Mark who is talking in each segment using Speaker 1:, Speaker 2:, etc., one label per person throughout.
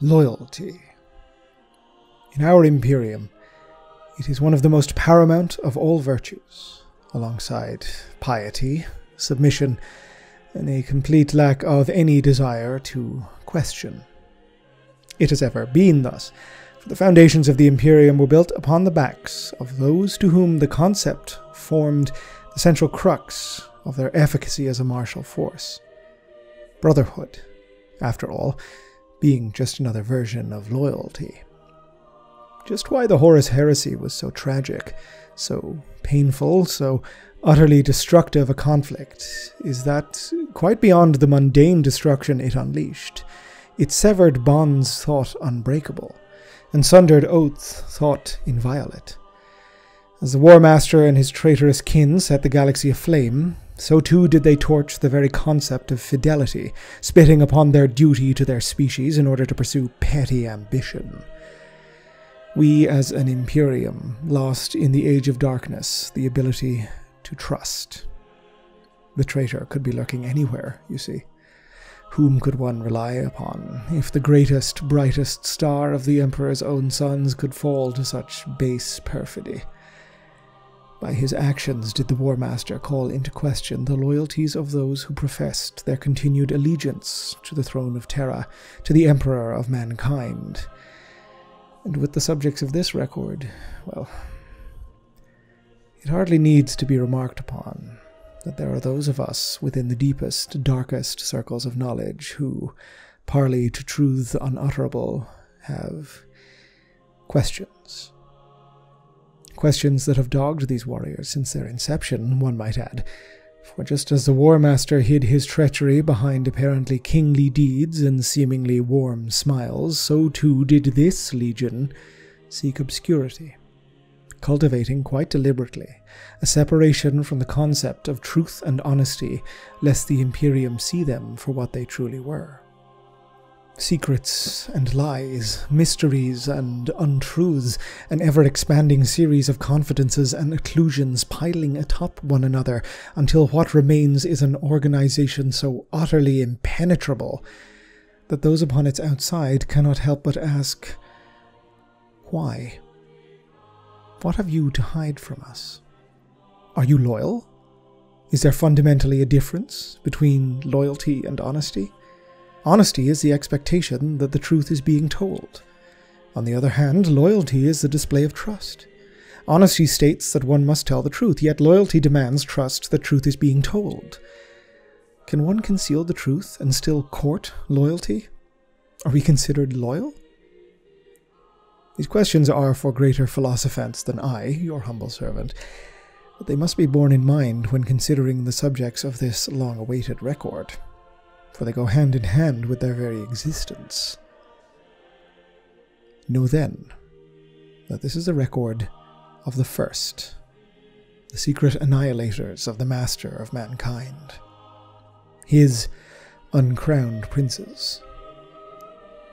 Speaker 1: loyalty. In our Imperium, it is one of the most paramount of all virtues, alongside piety, submission, and a complete lack of any desire to question. It has ever been thus, for the foundations of the Imperium were built upon the backs of those to whom the concept formed the central crux of their efficacy as a martial force. Brotherhood, after all, being just another version of loyalty. Just why the Horus Heresy was so tragic, so painful, so utterly destructive a conflict is that, quite beyond the mundane destruction it unleashed, it severed bonds thought unbreakable, and sundered oaths thought inviolate. As the War Master and his traitorous kin set the galaxy aflame, so too did they torch the very concept of fidelity, spitting upon their duty to their species in order to pursue petty ambition. We, as an Imperium, lost in the Age of Darkness the ability to trust. The traitor could be lurking anywhere, you see. Whom could one rely upon if the greatest, brightest star of the Emperor's own sons could fall to such base perfidy? By his actions did the War Master call into question the loyalties of those who professed their continued allegiance to the throne of Terra, to the Emperor of mankind. And with the subjects of this record, well, it hardly needs to be remarked upon that there are those of us within the deepest, darkest circles of knowledge who, parley to truths unutterable, have questions. Questions that have dogged these warriors since their inception, one might add. For just as the War Master hid his treachery behind apparently kingly deeds and seemingly warm smiles, so too did this legion seek obscurity cultivating quite deliberately a separation from the concept of truth and honesty, lest the Imperium see them for what they truly were. Secrets and lies, mysteries and untruths, an ever expanding series of confidences and occlusions piling atop one another until what remains is an organization so utterly impenetrable that those upon its outside cannot help but ask, why? What have you to hide from us? Are you loyal? Is there fundamentally a difference between loyalty and honesty? Honesty is the expectation that the truth is being told. On the other hand, loyalty is the display of trust. Honesty states that one must tell the truth, yet loyalty demands trust that truth is being told. Can one conceal the truth and still court loyalty? Are we considered loyal? These questions are for greater philosophants than I, your humble servant, but they must be borne in mind when considering the subjects of this long awaited record, for they go hand in hand with their very existence. Know then that this is the record of the first, the secret annihilators of the Master of Mankind, his uncrowned princes,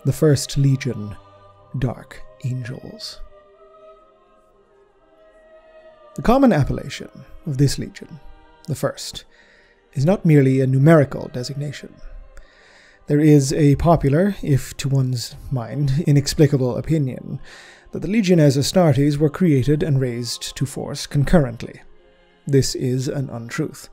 Speaker 1: the First Legion, Dark angels. The common appellation of this legion, the first, is not merely a numerical designation. There is a popular, if to one's mind inexplicable opinion, that the Legiones Astartes were created and raised to force concurrently. This is an untruth.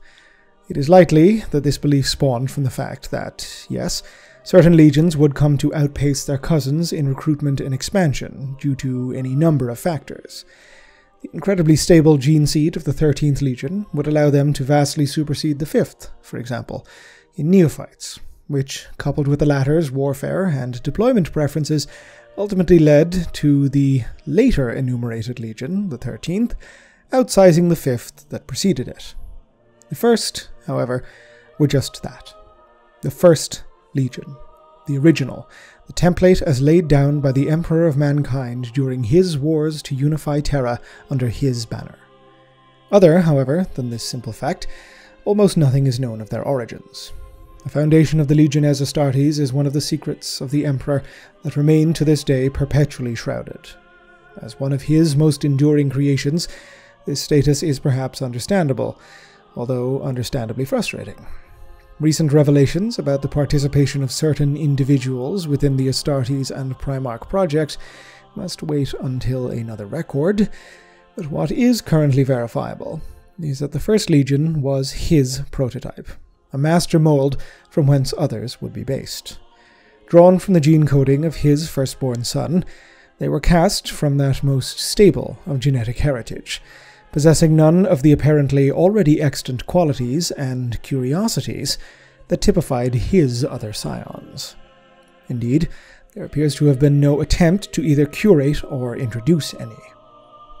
Speaker 1: It is likely that this belief spawned from the fact that, yes, Certain legions would come to outpace their cousins in recruitment and expansion, due to any number of factors. The incredibly stable gene seed of the 13th Legion would allow them to vastly supersede the 5th, for example, in neophytes, which, coupled with the latter's warfare and deployment preferences, ultimately led to the later enumerated Legion, the 13th, outsizing the 5th that preceded it. The first, however, were just that. The first Legion, the original, the template as laid down by the Emperor of Mankind during his wars to unify Terra under his banner. Other, however, than this simple fact, almost nothing is known of their origins. The foundation of the Legiones Astartes is one of the secrets of the Emperor that remain to this day perpetually shrouded. As one of his most enduring creations, this status is perhaps understandable, although understandably frustrating. Recent revelations about the participation of certain individuals within the Astartes and Primarch project must wait until another record, but what is currently verifiable is that the First Legion was his prototype, a master mold from whence others would be based. Drawn from the gene coding of his firstborn son, they were cast from that most stable of genetic heritage, possessing none of the apparently already extant qualities and curiosities that typified his other scions. Indeed, there appears to have been no attempt to either curate or introduce any.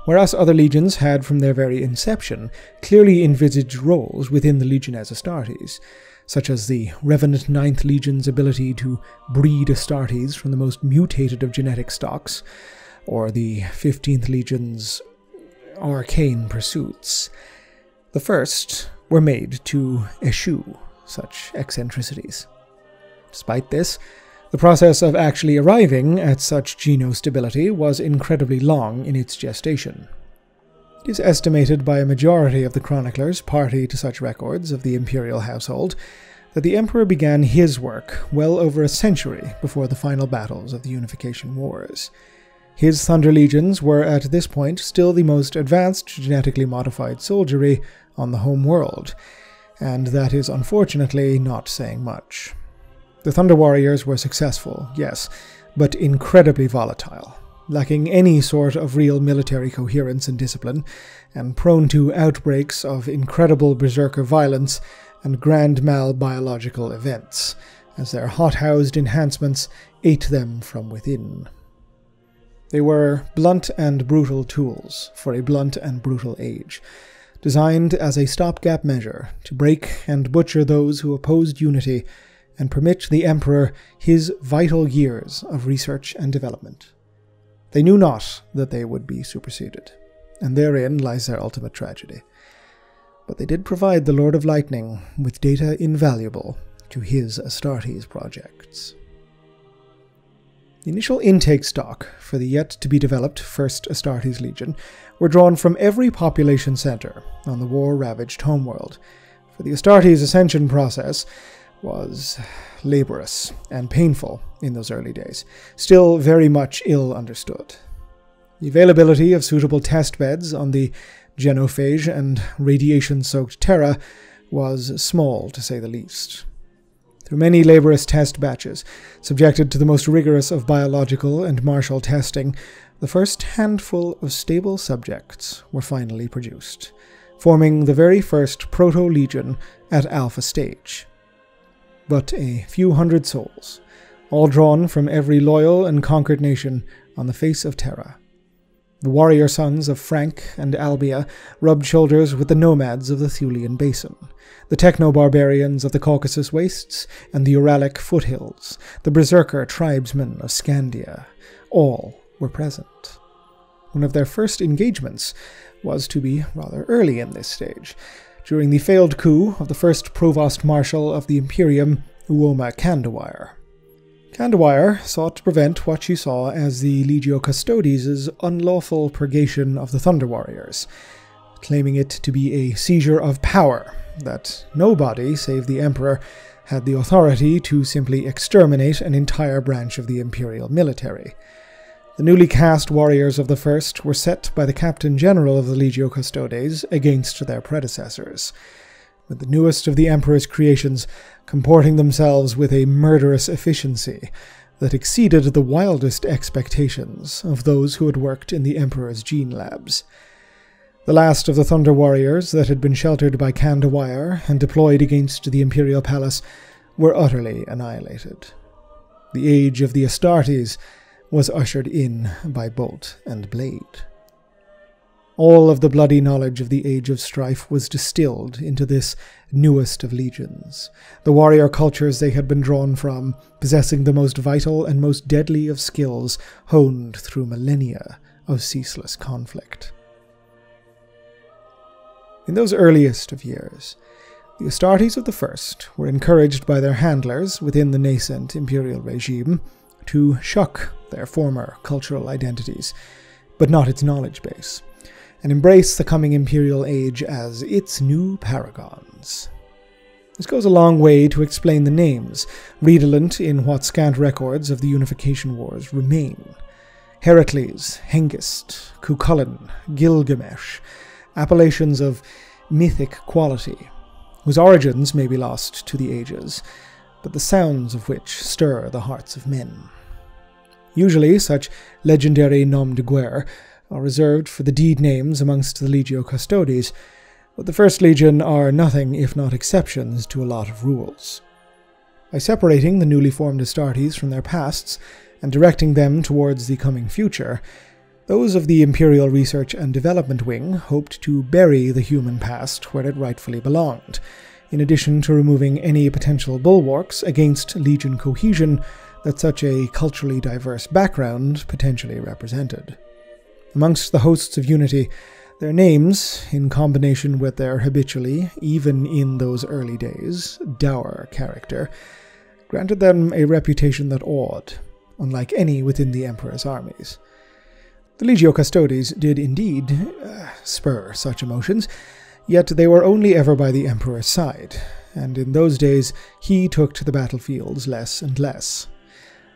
Speaker 1: Whereas other legions had from their very inception clearly envisaged roles within the Legiones Astartes, such as the Revenant Ninth Legion's ability to breed Astartes from the most mutated of genetic stocks, or the 15th Legion's arcane pursuits. The first were made to eschew such eccentricities. Despite this, the process of actually arriving at such genostability was incredibly long in its gestation. It is estimated by a majority of the chroniclers party to such records of the imperial household that the emperor began his work well over a century before the final battles of the Unification Wars. His Thunder Legions were at this point still the most advanced genetically modified soldiery on the home world, and that is unfortunately not saying much. The Thunder Warriors were successful, yes, but incredibly volatile, lacking any sort of real military coherence and discipline, and prone to outbreaks of incredible berserker violence and grand mal biological events, as their hot-housed enhancements ate them from within. They were blunt and brutal tools for a blunt and brutal age, designed as a stopgap measure to break and butcher those who opposed unity and permit the Emperor his vital years of research and development. They knew not that they would be superseded, and therein lies their ultimate tragedy. But they did provide the Lord of Lightning with data invaluable to his Astartes projects. The initial intake stock for the yet to be developed First Astartes Legion were drawn from every population center on the war ravaged homeworld, for the Astartes ascension process was laborious and painful in those early days, still very much ill understood. The availability of suitable test beds on the genophage and radiation soaked Terra was small, to say the least. Through many laborious test batches, subjected to the most rigorous of biological and martial testing, the first handful of stable subjects were finally produced, forming the very first Proto Legion at Alpha Stage. But a few hundred souls, all drawn from every loyal and conquered nation on the face of Terra. The warrior sons of Frank and Albia rubbed shoulders with the nomads of the Thulian Basin, the techno-barbarians of the Caucasus wastes and the Uralic foothills, the berserker tribesmen of Scandia. All were present. One of their first engagements was to be rather early in this stage, during the failed coup of the first provost marshal of the Imperium, Uoma Kandawire. Kandawire sought to prevent what she saw as the Legio Custodes' unlawful purgation of the Thunder Warriors, claiming it to be a seizure of power, that nobody save the Emperor had the authority to simply exterminate an entire branch of the Imperial military. The newly cast warriors of the First were set by the Captain General of the Legio Custodes against their predecessors with the newest of the Emperor's creations comporting themselves with a murderous efficiency that exceeded the wildest expectations of those who had worked in the Emperor's gene labs. The last of the Thunder Warriors that had been sheltered by Kandawire and deployed against the Imperial Palace were utterly annihilated. The age of the Astartes was ushered in by bolt and blade. All of the bloody knowledge of the Age of Strife was distilled into this newest of legions, the warrior cultures they had been drawn from, possessing the most vital and most deadly of skills honed through millennia of ceaseless conflict. In those earliest of years, the Astartes of the First were encouraged by their handlers within the nascent imperial regime to shuck their former cultural identities, but not its knowledge base and embrace the coming imperial age as its new paragons. This goes a long way to explain the names, redolent in what scant records of the Unification Wars remain. Heracles, Hengist, Cuchulainn, Gilgamesh, appellations of mythic quality, whose origins may be lost to the ages, but the sounds of which stir the hearts of men. Usually, such legendary nom de guerre are reserved for the deed names amongst the Legio Custodes, but the First Legion are nothing if not exceptions to a lot of rules. By separating the newly formed Astartes from their pasts, and directing them towards the coming future, those of the Imperial Research and Development Wing hoped to bury the human past where it rightfully belonged, in addition to removing any potential bulwarks against Legion cohesion that such a culturally diverse background potentially represented. Amongst the hosts of Unity, their names, in combination with their habitually, even in those early days, dour character, granted them a reputation that awed, unlike any within the Emperor's armies. The Legio Custodes did indeed uh, spur such emotions, yet they were only ever by the Emperor's side, and in those days he took to the battlefields less and less.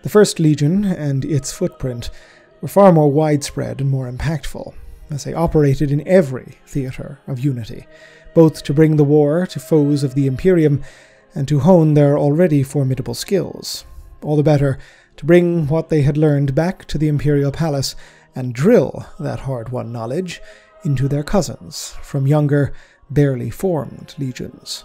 Speaker 1: The First Legion and its footprint were far more widespread and more impactful, as they operated in every theatre of unity, both to bring the war to foes of the Imperium and to hone their already formidable skills, all the better to bring what they had learned back to the imperial palace and drill that hard won knowledge into their cousins from younger, barely formed legions.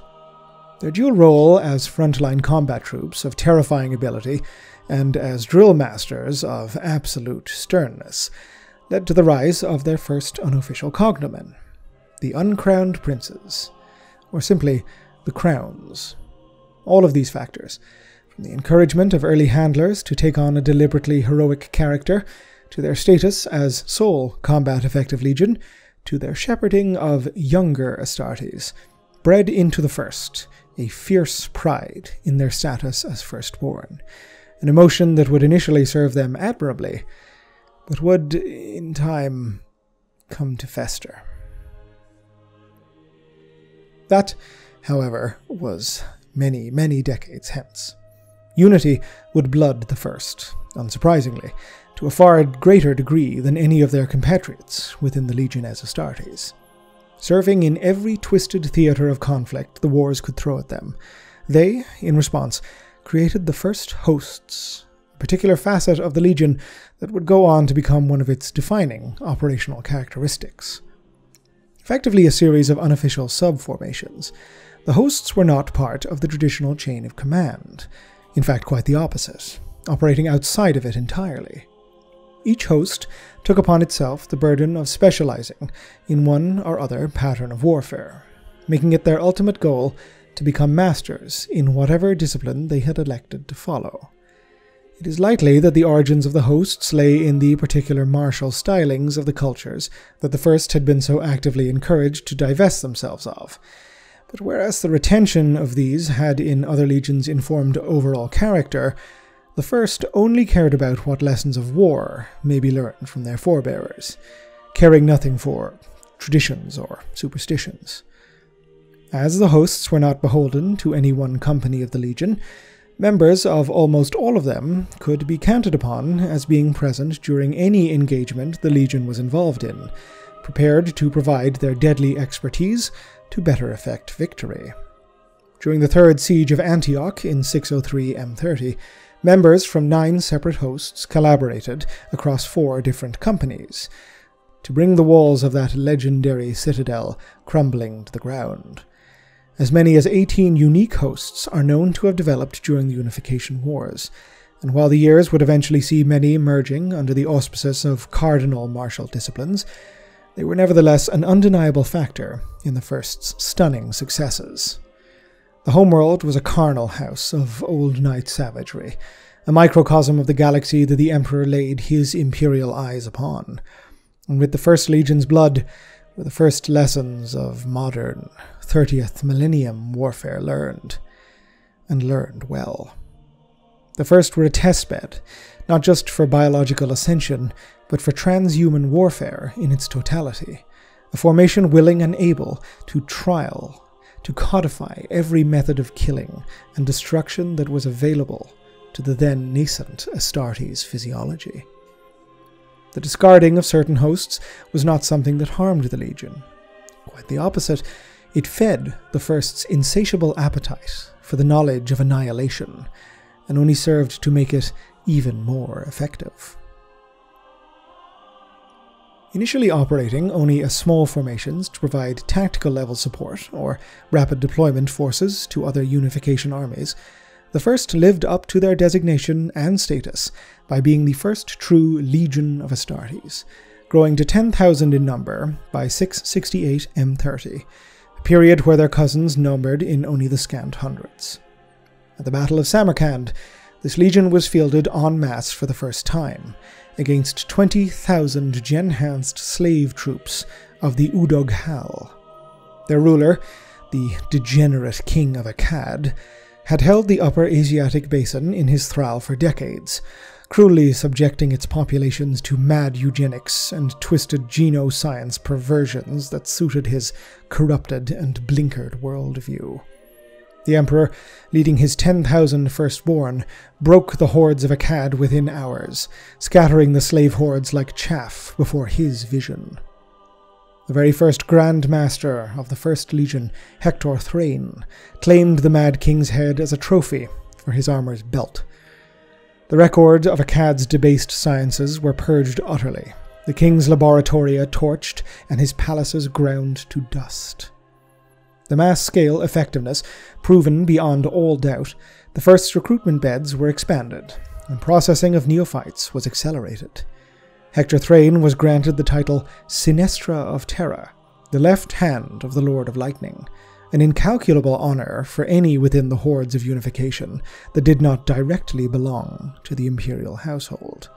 Speaker 1: Their dual role as frontline combat troops of terrifying ability and as drill masters of absolute sternness led to the rise of their first unofficial cognomen, the Uncrowned Princes, or simply the Crowns. All of these factors from the encouragement of early handlers to take on a deliberately heroic character, to their status as sole combat effective legion, to their shepherding of younger Astartes, bred into the first a fierce pride in their status as firstborn, an emotion that would initially serve them admirably, but would, in time, come to fester. That, however, was many, many decades hence. Unity would blood the first, unsurprisingly, to a far greater degree than any of their compatriots within the Legiones Astartes. Serving in every twisted theatre of conflict the wars could throw at them, they, in response, created the first hosts, a particular facet of the Legion that would go on to become one of its defining operational characteristics. Effectively a series of unofficial subformations, the hosts were not part of the traditional chain of command. In fact, quite the opposite, operating outside of it entirely. Each host took upon itself the burden of specializing in one or other pattern of warfare, making it their ultimate goal to become masters in whatever discipline they had elected to follow. It is likely that the origins of the hosts lay in the particular martial stylings of the cultures that the first had been so actively encouraged to divest themselves of, but whereas the retention of these had in other legions informed overall character, the first only cared about what lessons of war may be learned from their forebearers, caring nothing for traditions or superstitions. As the hosts were not beholden to any one company of the Legion, members of almost all of them could be counted upon as being present during any engagement the Legion was involved in, prepared to provide their deadly expertise to better effect victory. During the Third Siege of Antioch in 603 M30, members from nine separate hosts collaborated across four different companies to bring the walls of that legendary citadel crumbling to the ground. As many as 18 unique hosts are known to have developed during the Unification Wars, and while the years would eventually see many merging under the auspices of cardinal martial disciplines, they were nevertheless an undeniable factor in the first's stunning successes. The homeworld was a carnal house of Old Night savagery, a microcosm of the galaxy that the Emperor laid his imperial eyes upon, and with the First Legion's blood were the first lessons of modern 30th millennium warfare learned, and learned well. The first were a testbed, not just for biological ascension, but for transhuman warfare in its totality, a formation willing and able to trial, to codify every method of killing and destruction that was available to the then nascent Astartes physiology. The discarding of certain hosts was not something that harmed the Legion. Quite the opposite, it fed the First's insatiable appetite for the knowledge of annihilation, and only served to make it even more effective. Initially operating only as small formations to provide tactical level support or rapid deployment forces to other unification armies, the first lived up to their designation and status by being the first true Legion of Astartes, growing to 10,000 in number by 668 M30, a period where their cousins numbered in only the scant hundreds. At the Battle of Samarkand, this legion was fielded en masse for the first time, against 20,000 Genhanced slave troops of the Udog Hal. Their ruler, the degenerate king of Akkad, had held the upper Asiatic basin in his thrall for decades, cruelly subjecting its populations to mad eugenics and twisted genoscience perversions that suited his corrupted and blinkered worldview. The Emperor, leading his 10,000 firstborn, broke the hordes of Akkad within hours, scattering the slave hordes like chaff before his vision. The very first Grand Master of the First Legion, Hector Thrain, claimed the Mad King's head as a trophy for his armor's belt. The records of Akkad's debased sciences were purged utterly, the king's laboratoria torched, and his palaces ground to dust. The mass scale effectiveness proven beyond all doubt, the first recruitment beds were expanded, and processing of neophytes was accelerated. Hector Thrain was granted the title Sinestra of Terra, the left hand of the Lord of Lightning, an incalculable honor for any within the hordes of unification that did not directly belong to the imperial household.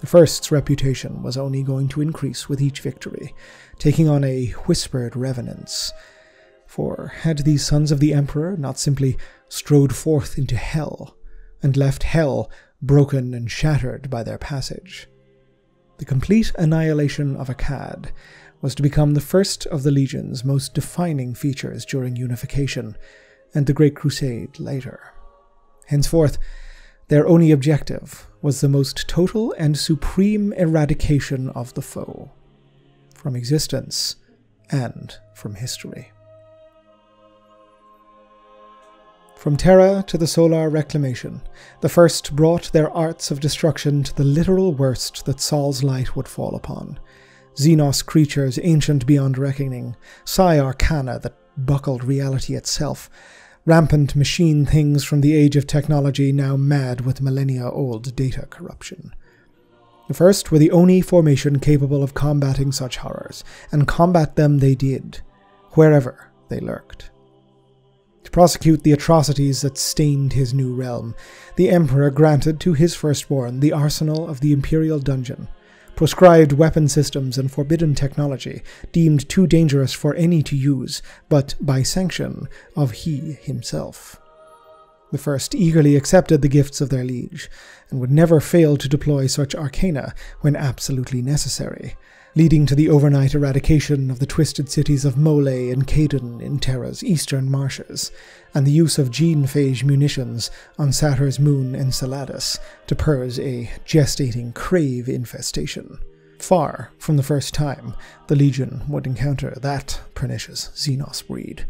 Speaker 1: The first's reputation was only going to increase with each victory, taking on a whispered revenance for had these sons of the Emperor not simply strode forth into hell, and left hell broken and shattered by their passage? The complete annihilation of Akkad was to become the first of the Legion's most defining features during unification, and the Great Crusade later. Henceforth, their only objective was the most total and supreme eradication of the foe, from existence and from history. From Terra to the Solar Reclamation, the first brought their arts of destruction to the literal worst that Sol's light would fall upon. Xenos creatures ancient beyond reckoning, psi arcana that buckled reality itself, rampant machine things from the age of technology now mad with millennia old data corruption. The first were the only formation capable of combating such horrors, and combat them they did, wherever they lurked. Prosecute the atrocities that stained his new realm, the Emperor granted to his firstborn the arsenal of the Imperial Dungeon, proscribed weapon systems and forbidden technology deemed too dangerous for any to use, but by sanction of he himself. The first eagerly accepted the gifts of their liege, and would never fail to deploy such arcana when absolutely necessary, leading to the overnight eradication of the twisted cities of Mole and Caden in Terra's eastern marshes, and the use of gene phage munitions on Saturn's moon Enceladus to purge a gestating crave infestation. Far from the first time the Legion would encounter that pernicious Xenos breed.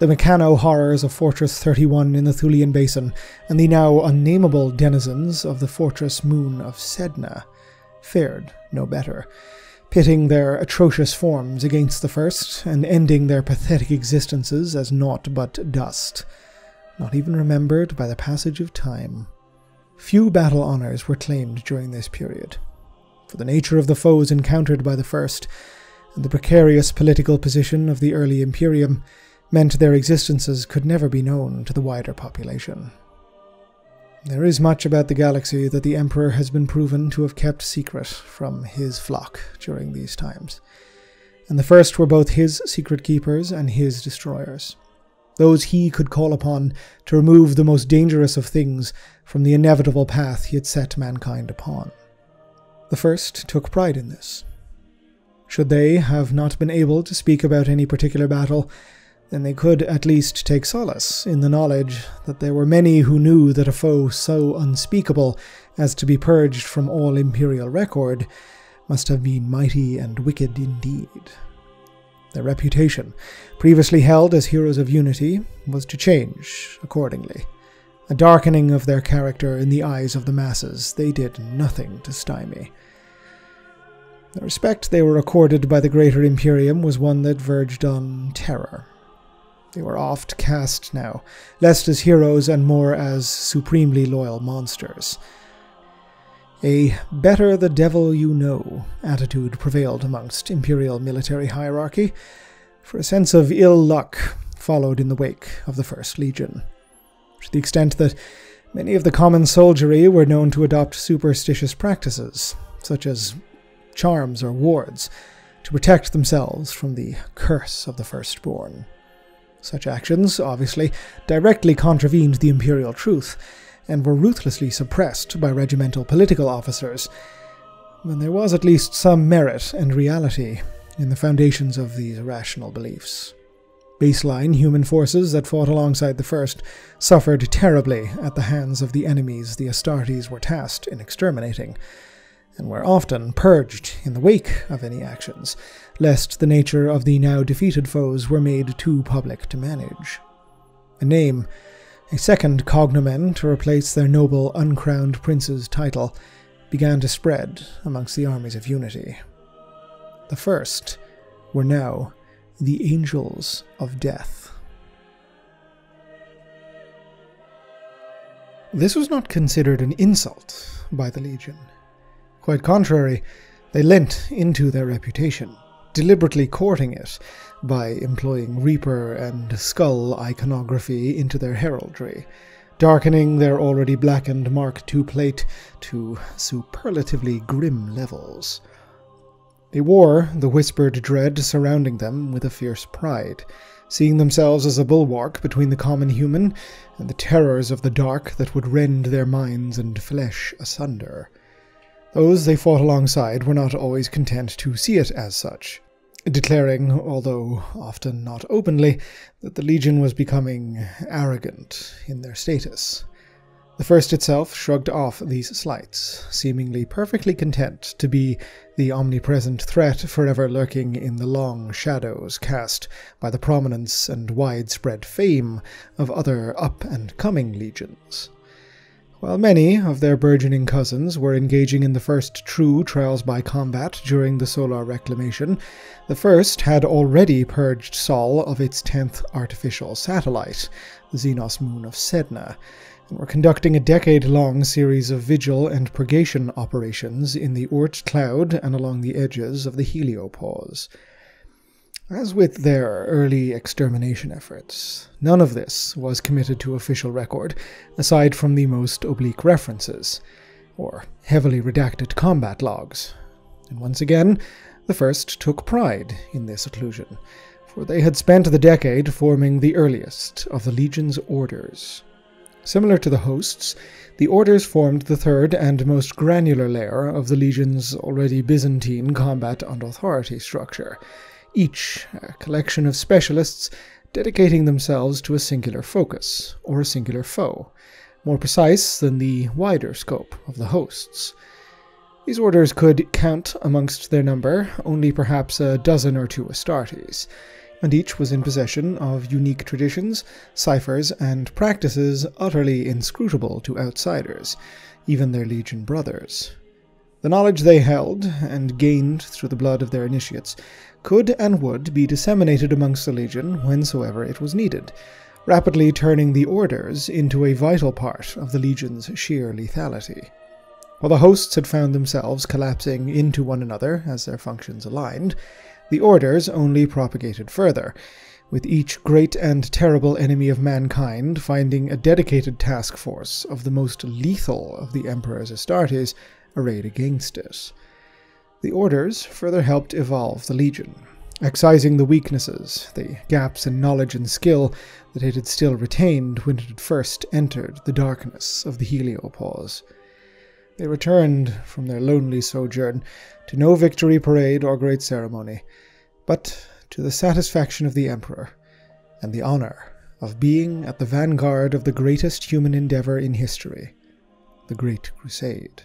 Speaker 1: The Meccano horrors of Fortress 31 in the Thulian Basin, and the now unnameable denizens of the fortress moon of Sedna fared no better, pitting their atrocious forms against the first, and ending their pathetic existences as naught but dust, not even remembered by the passage of time. Few battle honors were claimed during this period, for the nature of the foes encountered by the first, and the precarious political position of the early Imperium, meant their existences could never be known to the wider population. There is much about the galaxy that the Emperor has been proven to have kept secret from his flock during these times, and the first were both his secret keepers and his destroyers, those he could call upon to remove the most dangerous of things from the inevitable path he had set mankind upon. The first took pride in this. Should they have not been able to speak about any particular battle, then they could at least take solace in the knowledge that there were many who knew that a foe so unspeakable as to be purged from all imperial record must have been mighty and wicked indeed. Their reputation, previously held as heroes of unity, was to change accordingly. A darkening of their character in the eyes of the masses they did nothing to stymie. The respect they were accorded by the Greater Imperium was one that verged on terror. They were oft cast now, less as heroes and more as supremely loyal monsters. A better the devil you know attitude prevailed amongst imperial military hierarchy, for a sense of ill luck followed in the wake of the First Legion, to the extent that many of the common soldiery were known to adopt superstitious practices, such as charms or wards, to protect themselves from the curse of the firstborn. Such actions, obviously, directly contravened the imperial truth, and were ruthlessly suppressed by regimental political officers, but there was at least some merit and reality in the foundations of these irrational beliefs. Baseline human forces that fought alongside the First suffered terribly at the hands of the enemies the Astartes were tasked in exterminating, and were often purged in the wake of any actions, lest the nature of the now defeated foes were made too public to manage. A name, a second cognomen to replace their noble uncrowned prince's title, began to spread amongst the armies of unity. The first were now the Angels of Death. This was not considered an insult by the Legion. Quite contrary, they lent into their reputation, deliberately courting it by employing Reaper and Skull iconography into their heraldry, darkening their already blackened Mark II plate to superlatively grim levels. They wore the whispered dread surrounding them with a fierce pride, seeing themselves as a bulwark between the common human and the terrors of the dark that would rend their minds and flesh asunder. Those they fought alongside were not always content to see it as such, declaring, although often not openly, that the Legion was becoming arrogant in their status. The first itself shrugged off these slights, seemingly perfectly content to be the omnipresent threat forever lurking in the long shadows cast by the prominence and widespread fame of other up and coming legions. While many of their burgeoning cousins were engaging in the first true trials by combat during the solar reclamation, the first had already purged Sol of its tenth artificial satellite, the Xenos moon of Sedna, and were conducting a decade long series of vigil and purgation operations in the Oort cloud and along the edges of the heliopause. As with their early extermination efforts, none of this was committed to official record, aside from the most oblique references, or heavily redacted combat logs. And once again, the first took pride in this seclusion, for they had spent the decade forming the earliest of the Legion's orders. Similar to the hosts, the orders formed the third and most granular layer of the Legion's already Byzantine combat and authority structure each a collection of specialists dedicating themselves to a singular focus, or a singular foe, more precise than the wider scope of the hosts. These orders could count amongst their number only perhaps a dozen or two Astartes, and each was in possession of unique traditions, ciphers, and practices utterly inscrutable to outsiders, even their legion brothers. The knowledge they held, and gained through the blood of their initiates, could and would be disseminated amongst the Legion whensoever it was needed, rapidly turning the Orders into a vital part of the Legion's sheer lethality. While the hosts had found themselves collapsing into one another as their functions aligned, the Orders only propagated further, with each great and terrible enemy of mankind finding a dedicated task force of the most lethal of the Emperor's Astartes arrayed against it. The orders further helped evolve the Legion, excising the weaknesses, the gaps in knowledge and skill that it had still retained when it had first entered the darkness of the heliopause. They returned from their lonely sojourn to no victory parade or great ceremony, but to the satisfaction of the Emperor, and the honor of being at the vanguard of the greatest human endeavor in history, the Great Crusade.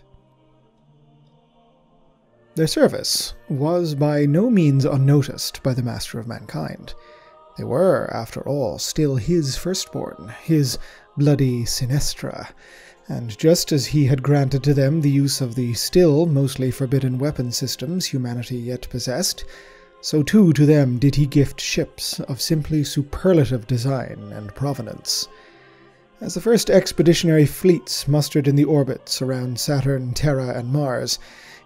Speaker 1: Their service was by no means unnoticed by the Master of Mankind. They were, after all, still his firstborn, his bloody Sinestra, and just as he had granted to them the use of the still mostly forbidden weapon systems humanity yet possessed, so too to them did he gift ships of simply superlative design and provenance. As the first expeditionary fleets mustered in the orbits around Saturn, Terra, and Mars,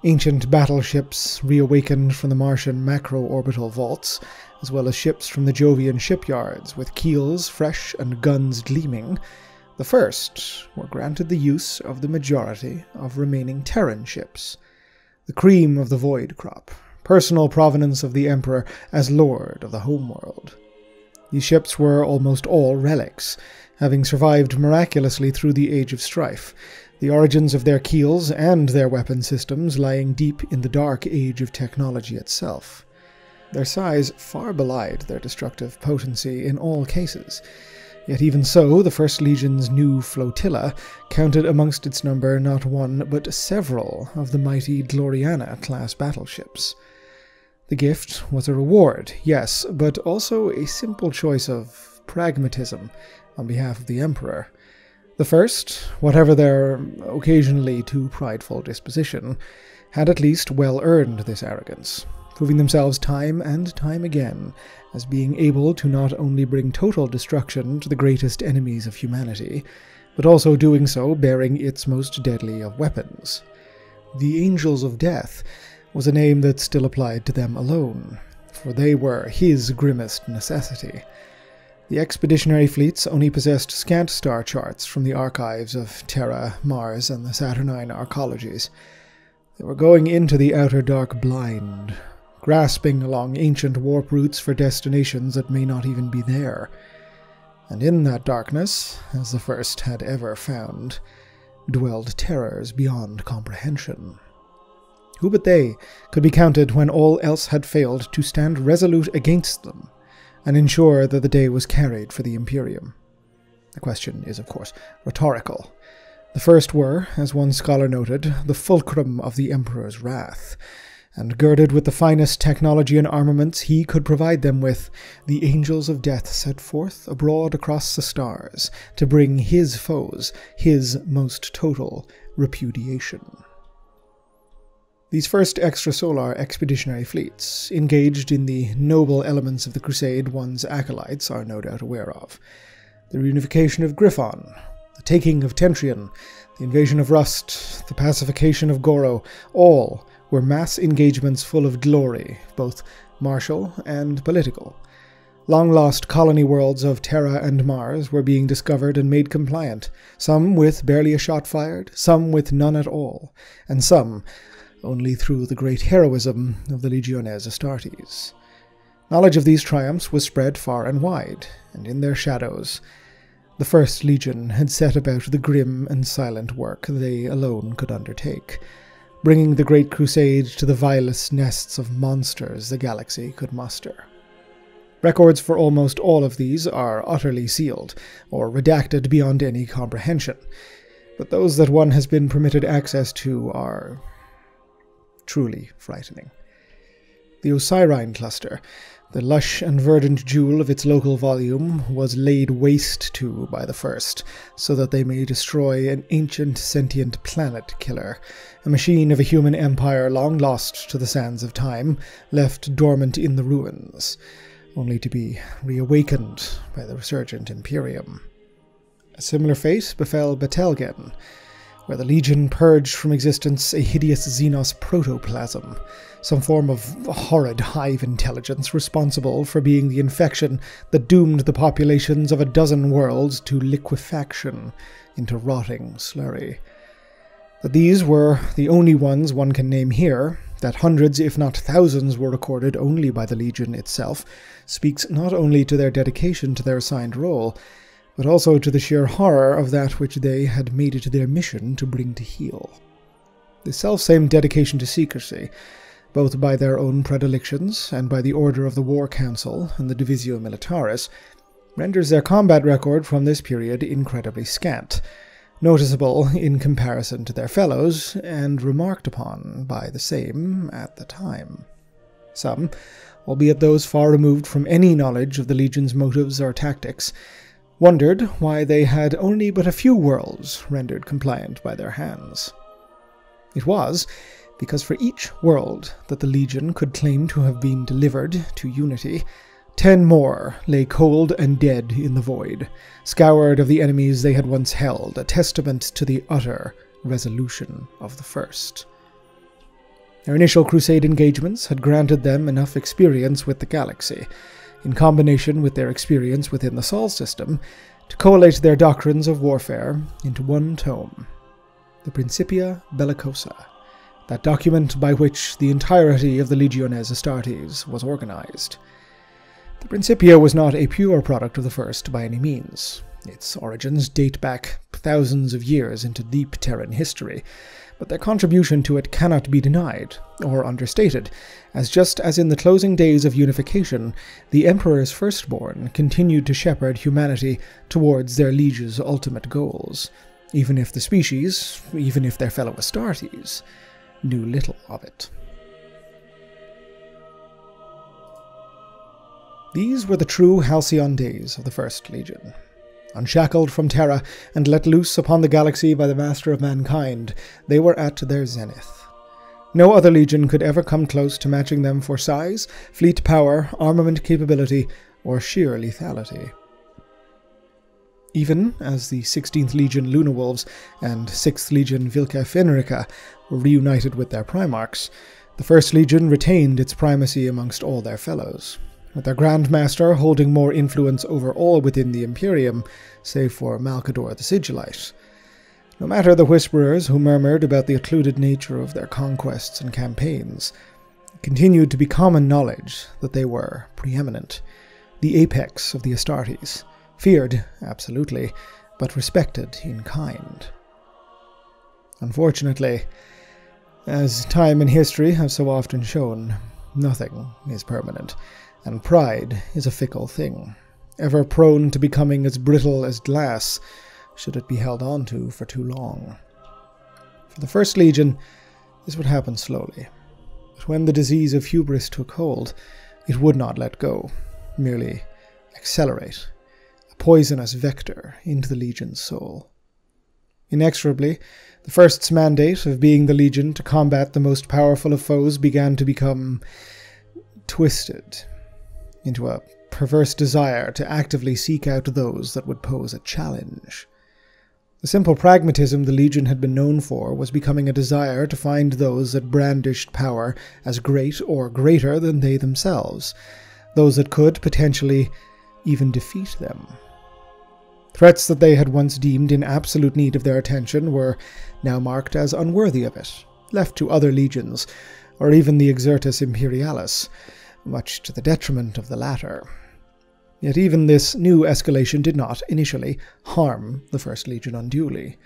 Speaker 1: ancient battleships reawakened from the Martian macro-orbital vaults, as well as ships from the Jovian shipyards with keels fresh and guns gleaming, the first were granted the use of the majority of remaining Terran ships, the cream of the void crop, personal provenance of the Emperor as Lord of the homeworld. These ships were almost all relics, having survived miraculously through the Age of Strife, the origins of their keels and their weapon systems lying deep in the dark age of technology itself. Their size far belied their destructive potency in all cases, Yet even so, the First Legion's new flotilla counted amongst its number not one but several of the mighty Gloriana class battleships. The gift was a reward, yes, but also a simple choice of pragmatism on behalf of the Emperor. The first, whatever their occasionally too prideful disposition, had at least well earned this arrogance, proving themselves time and time again as being able to not only bring total destruction to the greatest enemies of humanity, but also doing so bearing its most deadly of weapons. The Angels of Death was a name that still applied to them alone, for they were his grimmest necessity. The expeditionary fleets only possessed scant star charts from the archives of Terra, Mars, and the Saturnine arcologies. They were going into the outer dark blind, grasping along ancient warp routes for destinations that may not even be there. And in that darkness, as the first had ever found, dwelled terrors beyond comprehension. Who but they could be counted when all else had failed to stand resolute against them and ensure that the day was carried for the Imperium? The question is, of course, rhetorical. The first were, as one scholar noted, the fulcrum of the Emperor's wrath, and girded with the finest technology and armaments he could provide them with, the angels of death set forth abroad across the stars to bring his foes his most total repudiation. These first extrasolar expeditionary fleets, engaged in the noble elements of the crusade one's acolytes are no doubt aware of. The reunification of Griffon, the taking of Tentrion, the invasion of Rust, the pacification of Goro, all were mass engagements full of glory, both martial and political. Long lost colony worlds of Terra and Mars were being discovered and made compliant, some with barely a shot fired, some with none at all, and some only through the great heroism of the Legiones Astartes. Knowledge of these triumphs was spread far and wide, and in their shadows, the First Legion had set about the grim and silent work they alone could undertake bringing the Great Crusade to the vilest nests of monsters the galaxy could muster. Records for almost all of these are utterly sealed, or redacted beyond any comprehension, but those that one has been permitted access to are truly frightening. The Osirine cluster, the lush and verdant jewel of its local volume was laid waste to by the first, so that they may destroy an ancient sentient planet killer, a machine of a human empire long lost to the sands of time, left dormant in the ruins, only to be reawakened by the resurgent Imperium. A similar fate befell Betelgeuse, where the Legion purged from existence a hideous Xenos protoplasm, some form of horrid hive intelligence responsible for being the infection that doomed the populations of a dozen worlds to liquefaction into rotting slurry. That these were the only ones one can name here, that hundreds, if not thousands, were recorded only by the Legion itself, speaks not only to their dedication to their assigned role, but also to the sheer horror of that which they had made it their mission to bring to heel. The selfsame dedication to secrecy, both by their own predilections and by the order of the War Council and the Divisio Militaris, renders their combat record from this period incredibly scant, noticeable in comparison to their fellows, and remarked upon by the same at the time. Some, albeit those far removed from any knowledge of the Legion's motives or tactics, wondered why they had only but a few worlds rendered compliant by their hands. It was because for each world that the Legion could claim to have been delivered to Unity, ten more lay cold and dead in the void, scoured of the enemies they had once held, a testament to the utter resolution of the first. Their initial crusade engagements had granted them enough experience with the galaxy, in combination with their experience within the Sol system, to collate their doctrines of warfare into one tome the Principia Bellicosa, that document by which the entirety of the Legiones Astartes was organized. The Principia was not a pure product of the first by any means. Its origins date back thousands of years into deep Terran history, but their contribution to it cannot be denied or understated, as just as in the closing days of unification, the Emperor's firstborn continued to shepherd humanity towards their liege's ultimate goals, even if the species, even if their fellow Astartes, knew little of it. These were the true halcyon days of the First Legion. Unshackled from Terra and let loose upon the galaxy by the Master of Mankind, they were at their zenith. No other legion could ever come close to matching them for size, fleet power, armament capability, or sheer lethality. Even as the 16th Legion Luna Wolves and 6th Legion Vlka Fenryka were reunited with their Primarchs, the First Legion retained its primacy amongst all their fellows with their Grand Master holding more influence over all within the Imperium, save for Malcador the Sigillite. No matter the whisperers who murmured about the occluded nature of their conquests and campaigns, it continued to be common knowledge that they were preeminent, the apex of the Astartes, feared, absolutely, but respected in kind. Unfortunately, as time and history have so often shown, nothing is permanent, and pride is a fickle thing, ever prone to becoming as brittle as glass should it be held on to for too long. For the First Legion, this would happen slowly, but when the disease of hubris took hold, it would not let go, merely accelerate, a poisonous vector into the Legion's soul. Inexorably, the First's mandate of being the Legion to combat the most powerful of foes began to become twisted into a perverse desire to actively seek out those that would pose a challenge. The simple pragmatism the Legion had been known for was becoming a desire to find those that brandished power as great or greater than they themselves, those that could, potentially, even defeat them. Threats that they had once deemed in absolute need of their attention were now marked as unworthy of it, left to other legions, or even the Excertus Imperialis, much to the detriment of the latter. Yet even this new escalation did not, initially, harm the First Legion unduly.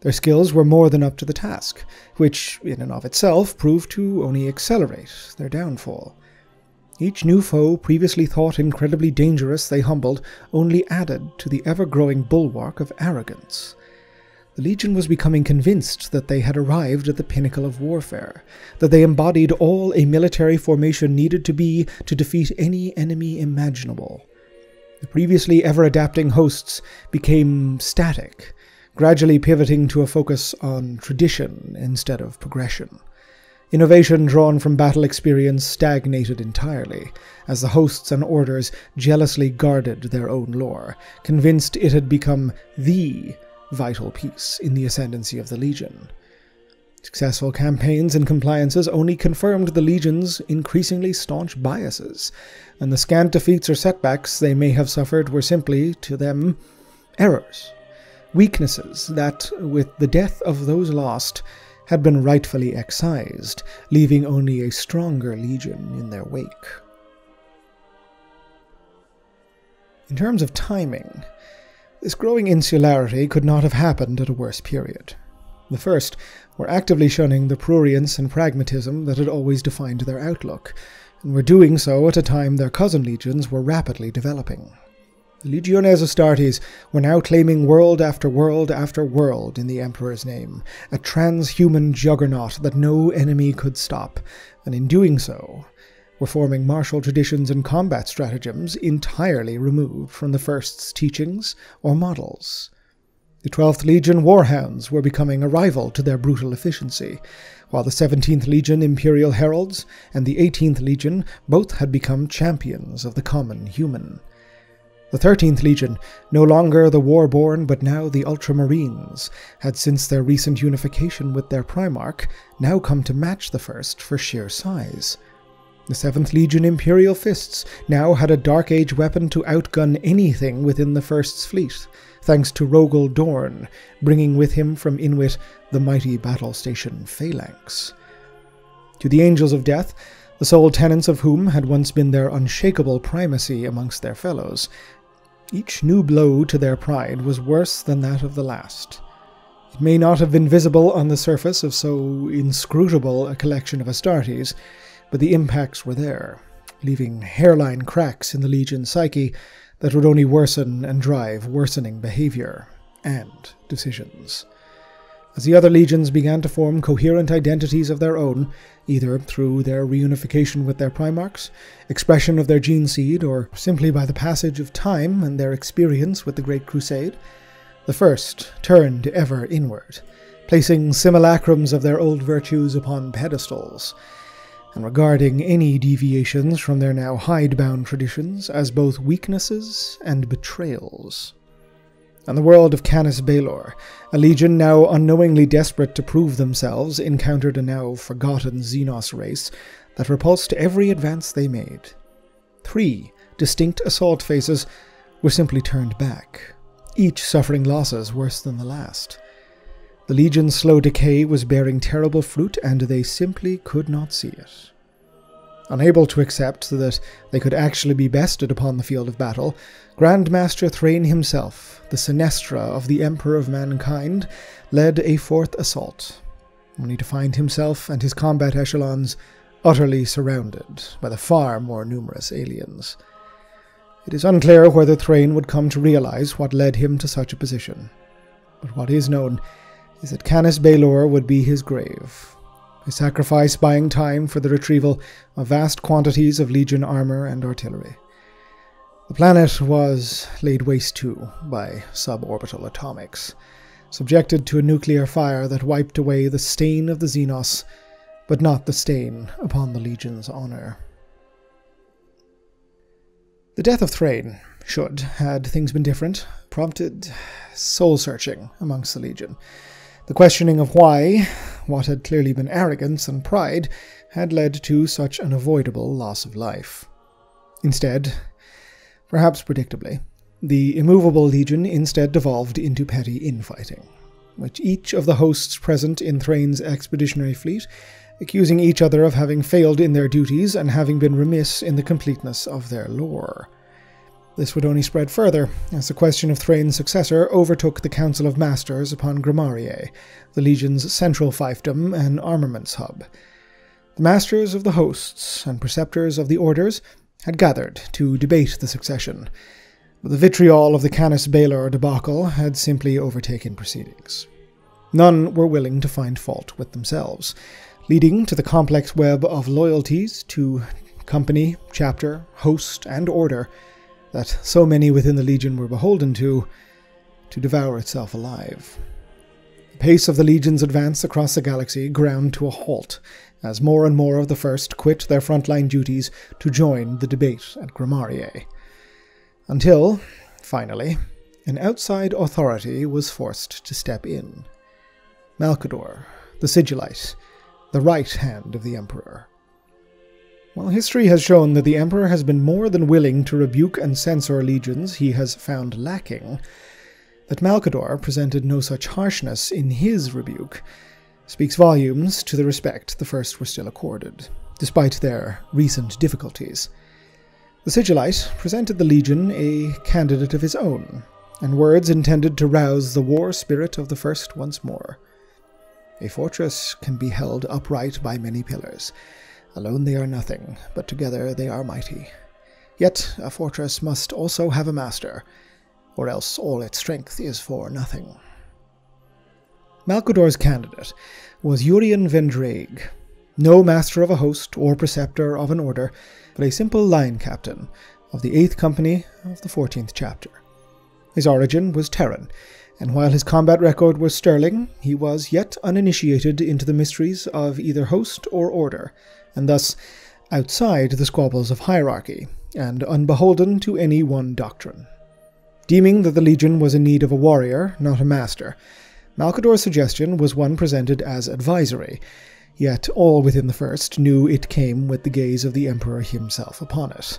Speaker 1: Their skills were more than up to the task, which, in and of itself, proved to only accelerate their downfall. Each new foe previously thought incredibly dangerous they humbled only added to the ever growing bulwark of arrogance. The Legion was becoming convinced that they had arrived at the pinnacle of warfare, that they embodied all a military formation needed to be to defeat any enemy imaginable. The previously ever adapting hosts became static, gradually pivoting to a focus on tradition instead of progression. Innovation drawn from battle experience stagnated entirely, as the hosts and orders jealously guarded their own lore, convinced it had become the vital piece in the ascendancy of the Legion. Successful campaigns and compliances only confirmed the Legion's increasingly staunch biases, and the scant defeats or setbacks they may have suffered were simply, to them, errors, weaknesses that, with the death of those lost, had been rightfully excised, leaving only a stronger Legion in their wake. In terms of timing, this growing insularity could not have happened at a worse period. The first were actively shunning the prurience and pragmatism that had always defined their outlook, and were doing so at a time their cousin legions were rapidly developing. The Legiones Astartes were now claiming world after world after world in the Emperor's name, a transhuman juggernaut that no enemy could stop, and in doing so, were forming martial traditions and combat stratagems entirely removed from the First's teachings or models. The 12th Legion Warhounds were becoming a rival to their brutal efficiency, while the 17th Legion Imperial Heralds and the 18th Legion both had become champions of the common human. The 13th Legion, no longer the Warborn but now the Ultramarines, had since their recent unification with their Primarch now come to match the First for sheer size. The 7th Legion Imperial Fists now had a Dark Age weapon to outgun anything within the First's fleet, thanks to Rogal Dorn, bringing with him from Inwit the mighty battle station Phalanx. To the Angels of Death, the sole tenants of whom had once been their unshakable primacy amongst their fellows, each new blow to their pride was worse than that of the last. It may not have been visible on the surface of so inscrutable a collection of Astartes, but the impacts were there, leaving hairline cracks in the Legion's psyche that would only worsen and drive worsening behavior and decisions. As the other legions began to form coherent identities of their own, either through their reunification with their Primarchs, expression of their gene seed, or simply by the passage of time and their experience with the Great Crusade, the first turned ever inward, placing simulacrums of their old virtues upon pedestals, and regarding any deviations from their now hidebound traditions as both weaknesses and betrayals and the world of Canis Baelor, a legion now unknowingly desperate to prove themselves, encountered a now forgotten Xenos race that repulsed every advance they made. Three distinct assault phases were simply turned back, each suffering losses worse than the last. The legion's slow decay was bearing terrible fruit, and they simply could not see it. Unable to accept that they could actually be bested upon the field of battle, Grandmaster Thrain himself, the Sinestra of the Emperor of Mankind, led a fourth assault, only to find himself and his combat echelons utterly surrounded by the far more numerous aliens. It is unclear whether Thrain would come to realize what led him to such a position, but what is known is that Canis Baelor would be his grave, a sacrifice buying time for the retrieval of vast quantities of Legion armor and artillery. The planet was laid waste to by suborbital atomics, subjected to a nuclear fire that wiped away the stain of the Xenos, but not the stain upon the Legion's honor. The death of Thrain should, had things been different, prompted soul searching amongst the Legion. The questioning of why, what had clearly been arrogance and pride, had led to such an avoidable loss of life. Instead, perhaps predictably, the immovable legion instead devolved into petty infighting, which each of the hosts present in Thrain's expeditionary fleet accusing each other of having failed in their duties and having been remiss in the completeness of their lore. This would only spread further, as the question of Thrain's successor overtook the Council of Masters upon Gramarye, the Legion's central fiefdom and armaments hub. The Masters of the Hosts and Preceptors of the Orders had gathered to debate the succession, but the vitriol of the Canis Baelor debacle had simply overtaken proceedings. None were willing to find fault with themselves, leading to the complex web of loyalties to company, chapter, host, and order that so many within the Legion were beholden to, to devour itself alive. The pace of the Legion's advance across the galaxy ground to a halt as more and more of the First quit their frontline duties to join the debate at Gramarye. Until, finally, an outside authority was forced to step in. Malcador, the Sigillite, the right hand of the Emperor. While history has shown that the Emperor has been more than willing to rebuke and censor legions he has found lacking, that Malcador presented no such harshness in his rebuke speaks volumes to the respect the First were still accorded, despite their recent difficulties. The Sigillite presented the Legion a candidate of his own, and words intended to rouse the war spirit of the First once more. A fortress can be held upright by many pillars, Alone they are nothing, but together they are mighty. Yet a fortress must also have a master, or else all its strength is for nothing. Malcador's candidate was Urien Vendraig, no master of a host or preceptor of an order, but a simple line captain of the 8th Company of the 14th chapter. His origin was Terran, and while his combat record was sterling, he was yet uninitiated into the mysteries of either host or order, and thus outside the squabbles of hierarchy, and unbeholden to any one doctrine. Deeming that the Legion was in need of a warrior, not a master, Malcador's suggestion was one presented as advisory, yet all within the First knew it came with the gaze of the Emperor himself upon it,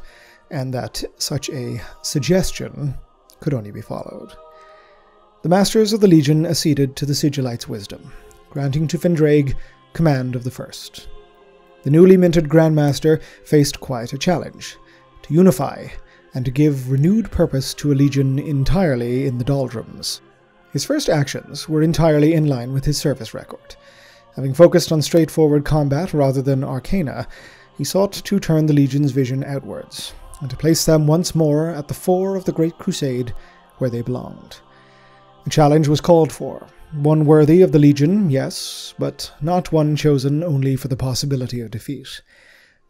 Speaker 1: and that such a suggestion could only be followed. The Masters of the Legion acceded to the Sigillite's wisdom, granting to Vendraig command of the First. The newly minted Grandmaster faced quite a challenge to unify and to give renewed purpose to a legion entirely in the doldrums. His first actions were entirely in line with his service record. Having focused on straightforward combat rather than arcana, he sought to turn the legion's vision outwards, and to place them once more at the fore of the Great Crusade where they belonged. A challenge was called for, one worthy of the Legion, yes, but not one chosen only for the possibility of defeat.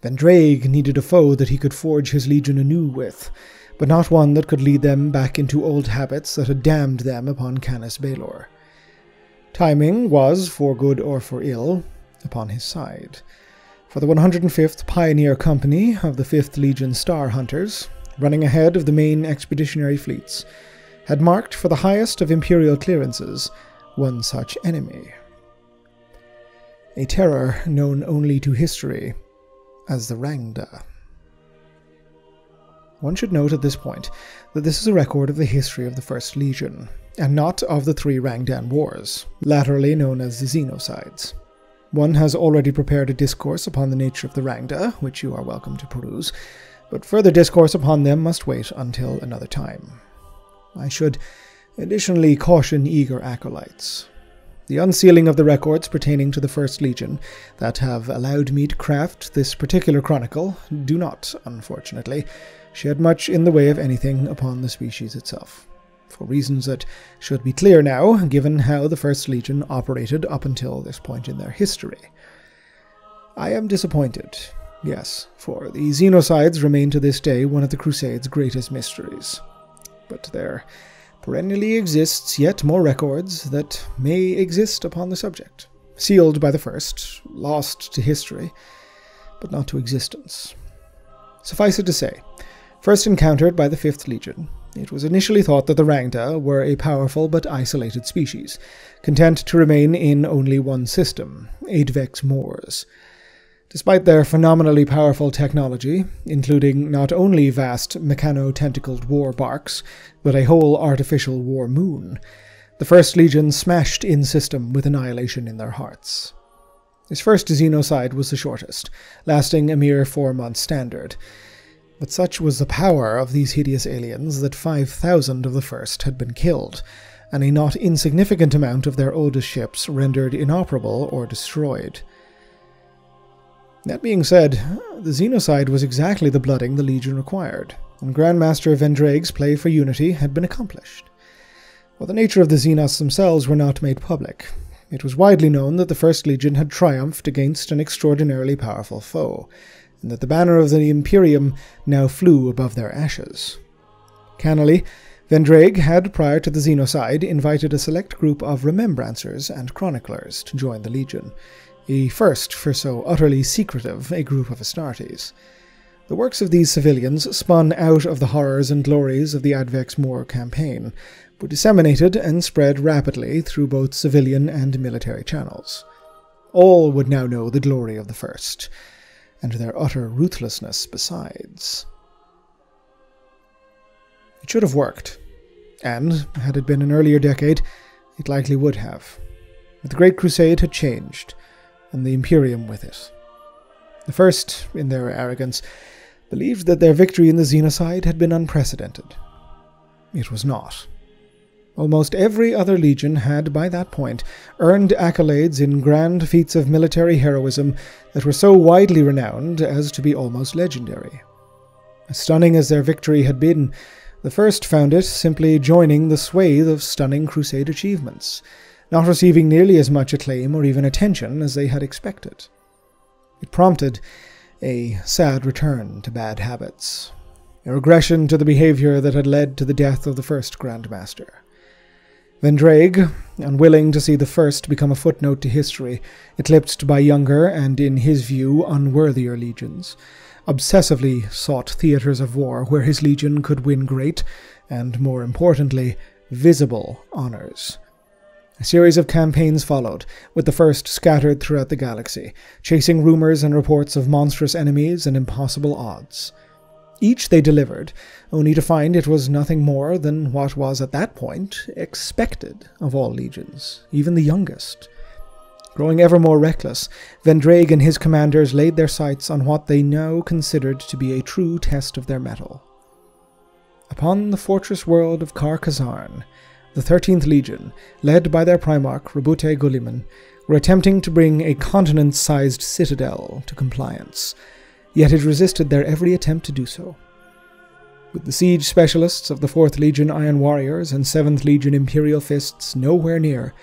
Speaker 1: Vendraig needed a foe that he could forge his legion anew with, but not one that could lead them back into old habits that had damned them upon Canis Baelor. Timing was, for good or for ill, upon his side. For the 105th Pioneer Company of the 5th Legion Star Hunters, running ahead of the main expeditionary fleets, had marked for the highest of Imperial clearances one such enemy. A terror known only to history as the Rangda. One should note at this point that this is a record of the history of the First Legion, and not of the three Rangdan Wars, latterly known as the Xenocides. One has already prepared a discourse upon the nature of the Rangda, which you are welcome to peruse, but further discourse upon them must wait until another time. I should additionally caution eager acolytes the unsealing of the records pertaining to the First Legion that have allowed me to craft this particular chronicle do not, unfortunately, shed much in the way of anything upon the species itself, for reasons that should be clear now, given how the First Legion operated up until this point in their history. I am disappointed, yes, for the Xenocides remain to this day one of the Crusade's greatest mysteries. But their perennially exists yet more records that may exist upon the subject, sealed by the first, lost to history, but not to existence. Suffice it to say, first encountered by the Fifth Legion, it was initially thought that the Rangda were a powerful but isolated species, content to remain in only one system, Advex Mors, Despite their phenomenally powerful technology, including not only vast mechano-tentacled war barks, but a whole artificial war moon, the First Legion smashed in system with annihilation in their hearts. His first xenocide was the shortest, lasting a mere four months standard. But such was the power of these hideous aliens that 5,000 of the first had been killed, and a not insignificant amount of their oldest ships rendered inoperable or destroyed. That being said, the Xenocide was exactly the blooding the Legion required, and Grandmaster Vendraig's play for unity had been accomplished. While the nature of the Xenos themselves were not made public, it was widely known that the First Legion had triumphed against an extraordinarily powerful foe, and that the banner of the Imperium now flew above their ashes. Cannily, Vendraig had, prior to the Xenocide, invited a select group of remembrancers and chroniclers to join the Legion, a first for so utterly secretive a group of Astartes. The works of these civilians, spun out of the horrors and glories of the Advex Mor campaign, were disseminated and spread rapidly through both civilian and military channels. All would now know the glory of the first, and their utter ruthlessness besides. It should have worked, and, had it been an earlier decade, it likely would have. But the Great Crusade had changed, and the Imperium with it. The first, in their arrogance, believed that their victory in the Xenocide had been unprecedented. It was not. Almost every other legion had, by that point, earned accolades in grand feats of military heroism that were so widely renowned as to be almost legendary. As stunning as their victory had been, the first found it simply joining the swathe of stunning Crusade achievements, not receiving nearly as much acclaim or even attention as they had expected. It prompted a sad return to bad habits, a regression to the behavior that had led to the death of the first Grandmaster. Vendraig, unwilling to see the first become a footnote to history, eclipsed by younger and, in his view, unworthier legions, obsessively sought theatres of war where his legion could win great, and more importantly, visible honours. A series of campaigns followed, with the first scattered throughout the galaxy, chasing rumours and reports of monstrous enemies and impossible odds. Each they delivered, only to find it was nothing more than what was at that point expected of all legions, even the youngest. Growing ever more reckless, Vendraig and his commanders laid their sights on what they now considered to be a true test of their mettle. Upon the fortress world of Kar the 13th Legion, led by their Primarch Roboute Guilliman, were attempting to bring a continent sized citadel to compliance, yet it resisted their every attempt to do so. With the siege specialists of the 4th Legion Iron Warriors and 7th Legion Imperial Fists nowhere near,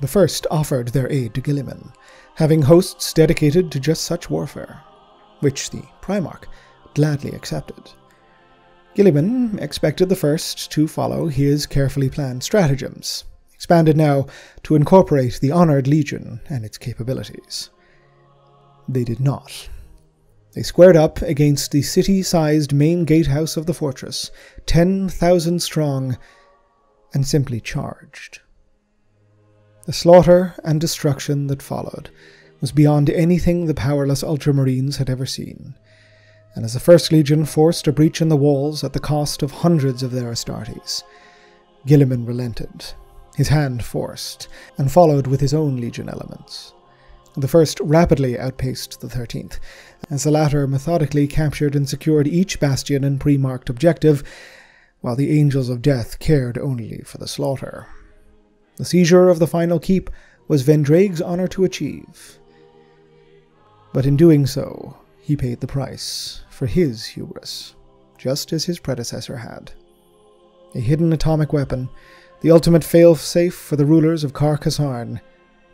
Speaker 1: the first offered their aid to Guilliman, having hosts dedicated to just such warfare, which the Primarch gladly accepted. Guilliman expected the first to follow his carefully planned stratagems, expanded now to incorporate the honored legion and its capabilities. They did not. They squared up against the city sized main gatehouse of the fortress, 10,000 strong, and simply charged. The slaughter and destruction that followed was beyond anything the powerless Ultramarines had ever seen, and as the First Legion forced a breach in the walls at the cost of hundreds of their Astartes, Guilliman relented, his hand forced, and followed with his own Legion elements. The first rapidly outpaced the thirteenth, as the latter methodically captured and secured each bastion and pre-marked objective, while the Angels of Death cared only for the slaughter. The seizure of the final keep was Vendraig's honor to achieve. But in doing so, he paid the price for his hubris, just as his predecessor had. A hidden atomic weapon, the ultimate fail-safe for the rulers of Kar Kassarn,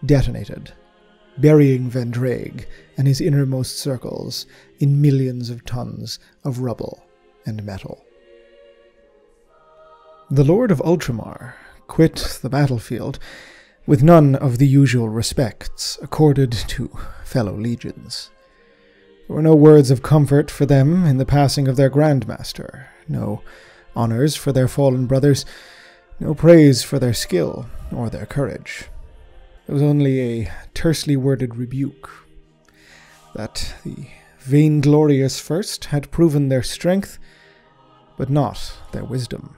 Speaker 1: detonated, burying Vendraig and his innermost circles in millions of tons of rubble and metal. The Lord of Ultramar quit the battlefield with none of the usual respects accorded to fellow legions. There were no words of comfort for them in the passing of their Grandmaster, no honours for their fallen brothers, no praise for their skill or their courage. There was only a tersely worded rebuke that the vainglorious first had proven their strength, but not their wisdom.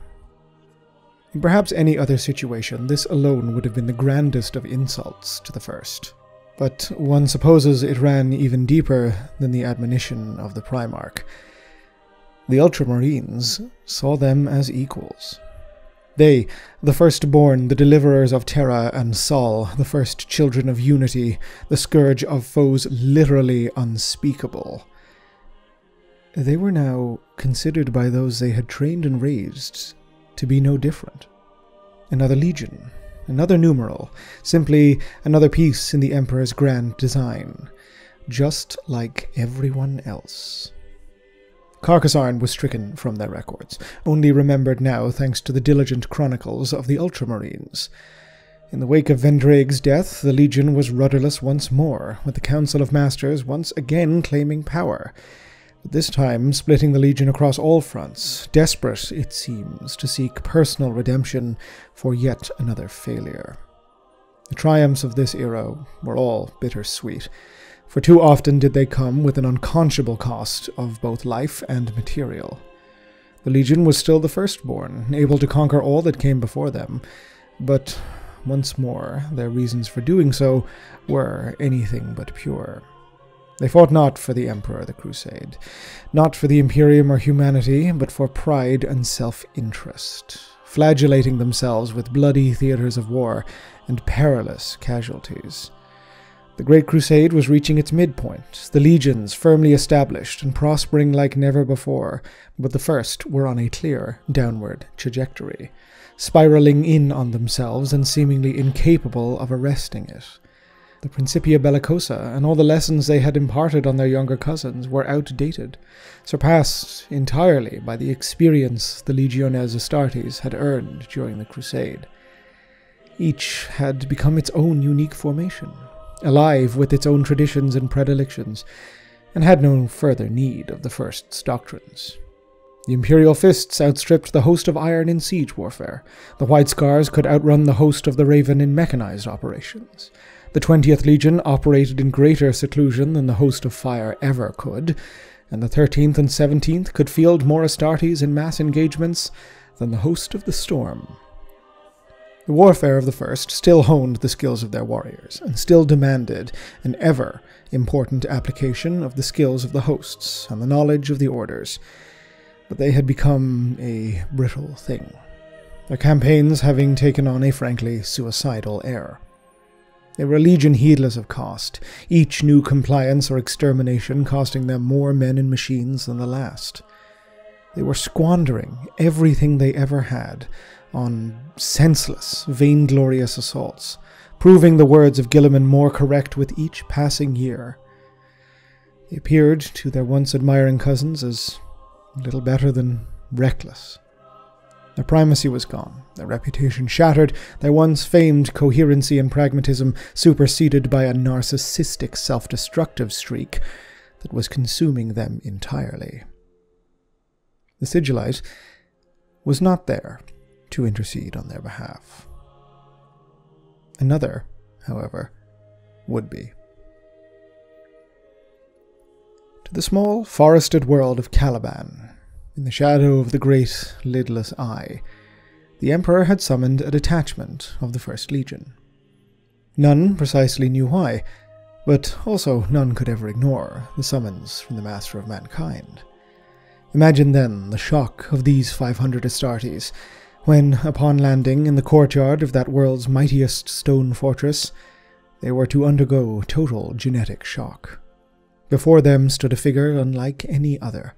Speaker 1: In perhaps any other situation, this alone would have been the grandest of insults to the first. But one supposes it ran even deeper than the admonition of the Primarch. The Ultramarines saw them as equals. They, the firstborn, the deliverers of Terra and Sol, the first children of unity, the scourge of foes literally unspeakable. They were now considered by those they had trained and raised to be no different. Another legion, another numeral, simply another piece in the Emperor's grand design, just like everyone else. Kar Kassarn was stricken from their records, only remembered now thanks to the diligent chronicles of the Ultramarines. In the wake of Vendraig's death, the Legion was rudderless once more, with the Council of Masters once again claiming power, but this time splitting the Legion across all fronts, desperate, it seems, to seek personal redemption for yet another failure. The triumphs of this era were all bittersweet, for too often did they come with an unconscionable cost of both life and material. The Legion was still the firstborn, able to conquer all that came before them, but once more their reasons for doing so were anything but pure. They fought not for the Emperor the Crusade, not for the Imperium or humanity, but for pride and self interest, flagellating themselves with bloody theatres of war and perilous casualties. The Great Crusade was reaching its midpoint, the legions firmly established and prospering like never before, but the first were on a clear downward trajectory, spiraling in on themselves and seemingly incapable of arresting it. The Principia Bellicosa and all the lessons they had imparted on their younger cousins were outdated, surpassed entirely by the experience the Legiones Astartes had earned during the Crusade. Each had become its own unique formation, alive with its own traditions and predilections, and had no further need of the First's doctrines. The Imperial Fists outstripped the host of iron in siege warfare. The White Scars could outrun the host of the Raven in mechanized operations. The 20th Legion operated in greater seclusion than the host of fire ever could, and the 13th and 17th could field more Astartes in mass engagements than the host of the Storm. The warfare of the First still honed the skills of their warriors, and still demanded an ever important application of the skills of the hosts and the knowledge of the orders, but they had become a brittle thing, their campaigns having taken on a frankly suicidal air. They were a legion heedless of cost, each new compliance or extermination costing them more men and machines than the last. They were squandering everything they ever had on senseless, vainglorious assaults, proving the words of Guilliman more correct with each passing year. They appeared to their once admiring cousins as little better than reckless. Their primacy was gone, their reputation shattered, their once famed coherency and pragmatism superseded by a narcissistic self destructive streak that was consuming them entirely. The Sigillite was not there to intercede on their behalf. Another, however, would be. To the small, forested world of Caliban, in the shadow of the great, lidless eye, the Emperor had summoned a detachment of the First Legion. None precisely knew why, but also none could ever ignore the summons from the Master of Mankind. Imagine then the shock of these 500 Astartes when, upon landing in the courtyard of that world's mightiest stone fortress, they were to undergo total genetic shock. Before them stood a figure unlike any other,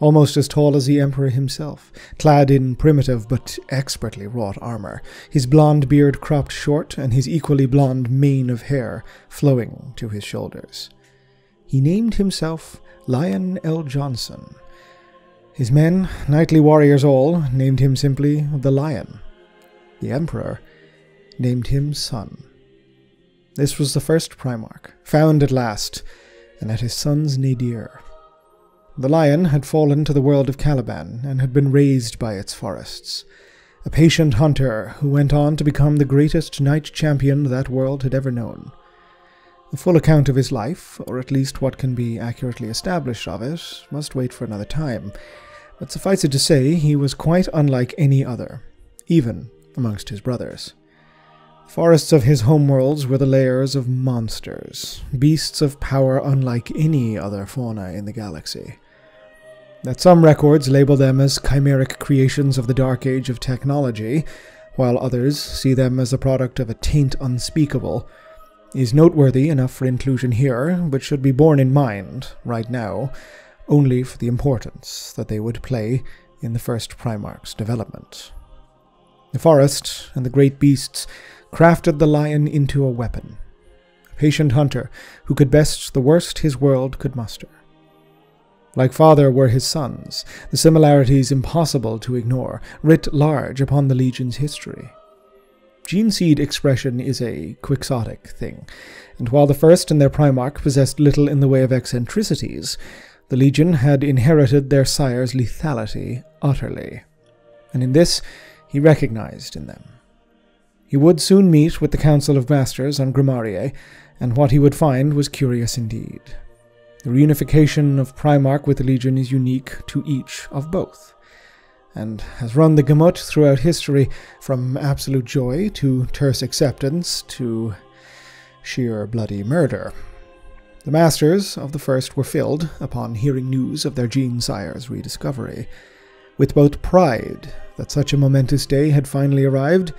Speaker 1: almost as tall as the Emperor himself, clad in primitive but expertly wrought armor, his blond beard cropped short and his equally blond mane of hair flowing to his shoulders. He named himself Lion El'Jonson. his men, knightly warriors all, named him simply the Lion. The Emperor named him Son. This was the first Primarch, found at last, and at his son's nadir. The lion had fallen to the world of Caliban and had been raised by its forests. A patient hunter who went on to become the greatest knight champion that world had ever known. The full account of his life, or at least what can be accurately established of it, must wait for another time, but suffice it to say, he was quite unlike any other, even amongst his brothers. The forests of his homeworlds were the lairs of monsters, beasts of power unlike any other fauna in the galaxy. That some records label them as chimeric creations of the dark age of technology, while others see them as the product of a taint unspeakable, is noteworthy enough for inclusion here, but should be borne in mind, right now, only for the importance that they would play in the first Primarch's development. The forest and the great beasts crafted the lion into a weapon, a patient hunter who could best the worst his world could muster. Like father were his sons, the similarities impossible to ignore, writ large upon the Legion's history. Gene seed expression is a quixotic thing, and while the first and their Primarch possessed little in the way of eccentricities, the Legion had inherited their sire's lethality utterly, and in this he recognized in them. He would soon meet with the Council of Masters on Gramarye, and what he would find was curious indeed. The reunification of Primarch with the Legion is unique to each of both, and has run the gamut throughout history from absolute joy to terse acceptance to sheer bloody murder. The masters of the first were filled, upon hearing news of their gene sire's rediscovery, with both pride that such a momentous day had finally arrived,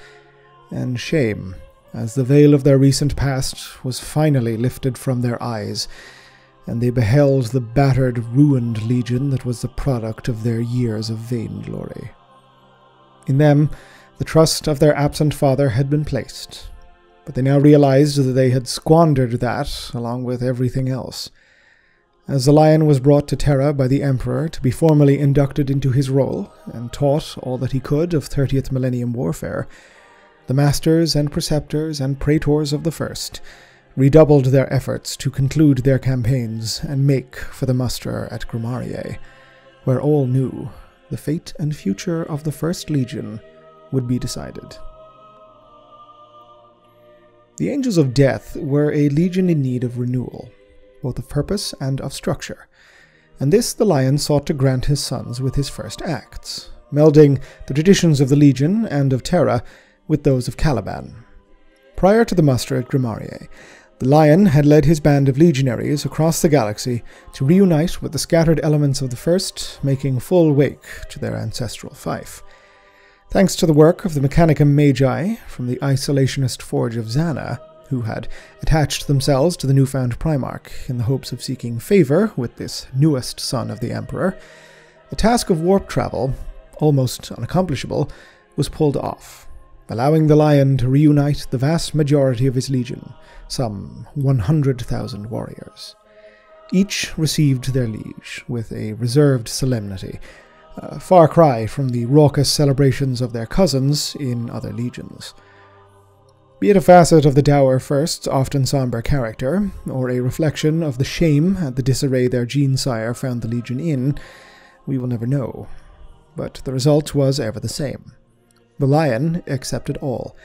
Speaker 1: and shame as the veil of their recent past was finally lifted from their eyes, and they beheld the battered, ruined legion that was the product of their years of vainglory. In them, the trust of their absent father had been placed, but they now realized that they had squandered that along with everything else. As the lion was brought to Terra by the Emperor to be formally inducted into his role and taught all that he could of 30th millennium warfare, the masters and preceptors and praetors of the First redoubled their efforts to conclude their campaigns and make for the muster at Gramarye, where all knew the fate and future of the First Legion would be decided. The Angels of Death were a legion in need of renewal both of purpose and of structure, and this the lion sought to grant his sons with his first acts, melding the traditions of the Legion and of Terra with those of Caliban. Prior to the muster at Gramarye, the Lion had led his band of legionaries across the galaxy to reunite with the scattered elements of the First, making full wake to their ancestral fief. Thanks to the work of the Mechanicum Magi from the isolationist forge of Zana, who had attached themselves to the newfound Primarch in the hopes of seeking favor with this newest son of the Emperor, the task of warp travel, almost unaccomplishable, was pulled off, allowing the Lion to reunite the vast majority of his legion, some 100,000 warriors. Each received their liege with a reserved solemnity, a far cry from the raucous celebrations of their cousins in other legions. Be it a facet of the dour first's often somber character, or a reflection of the shame at the disarray their gene-sire found the Legion in, we will never know. But the result was ever the same. The Lion accepted all,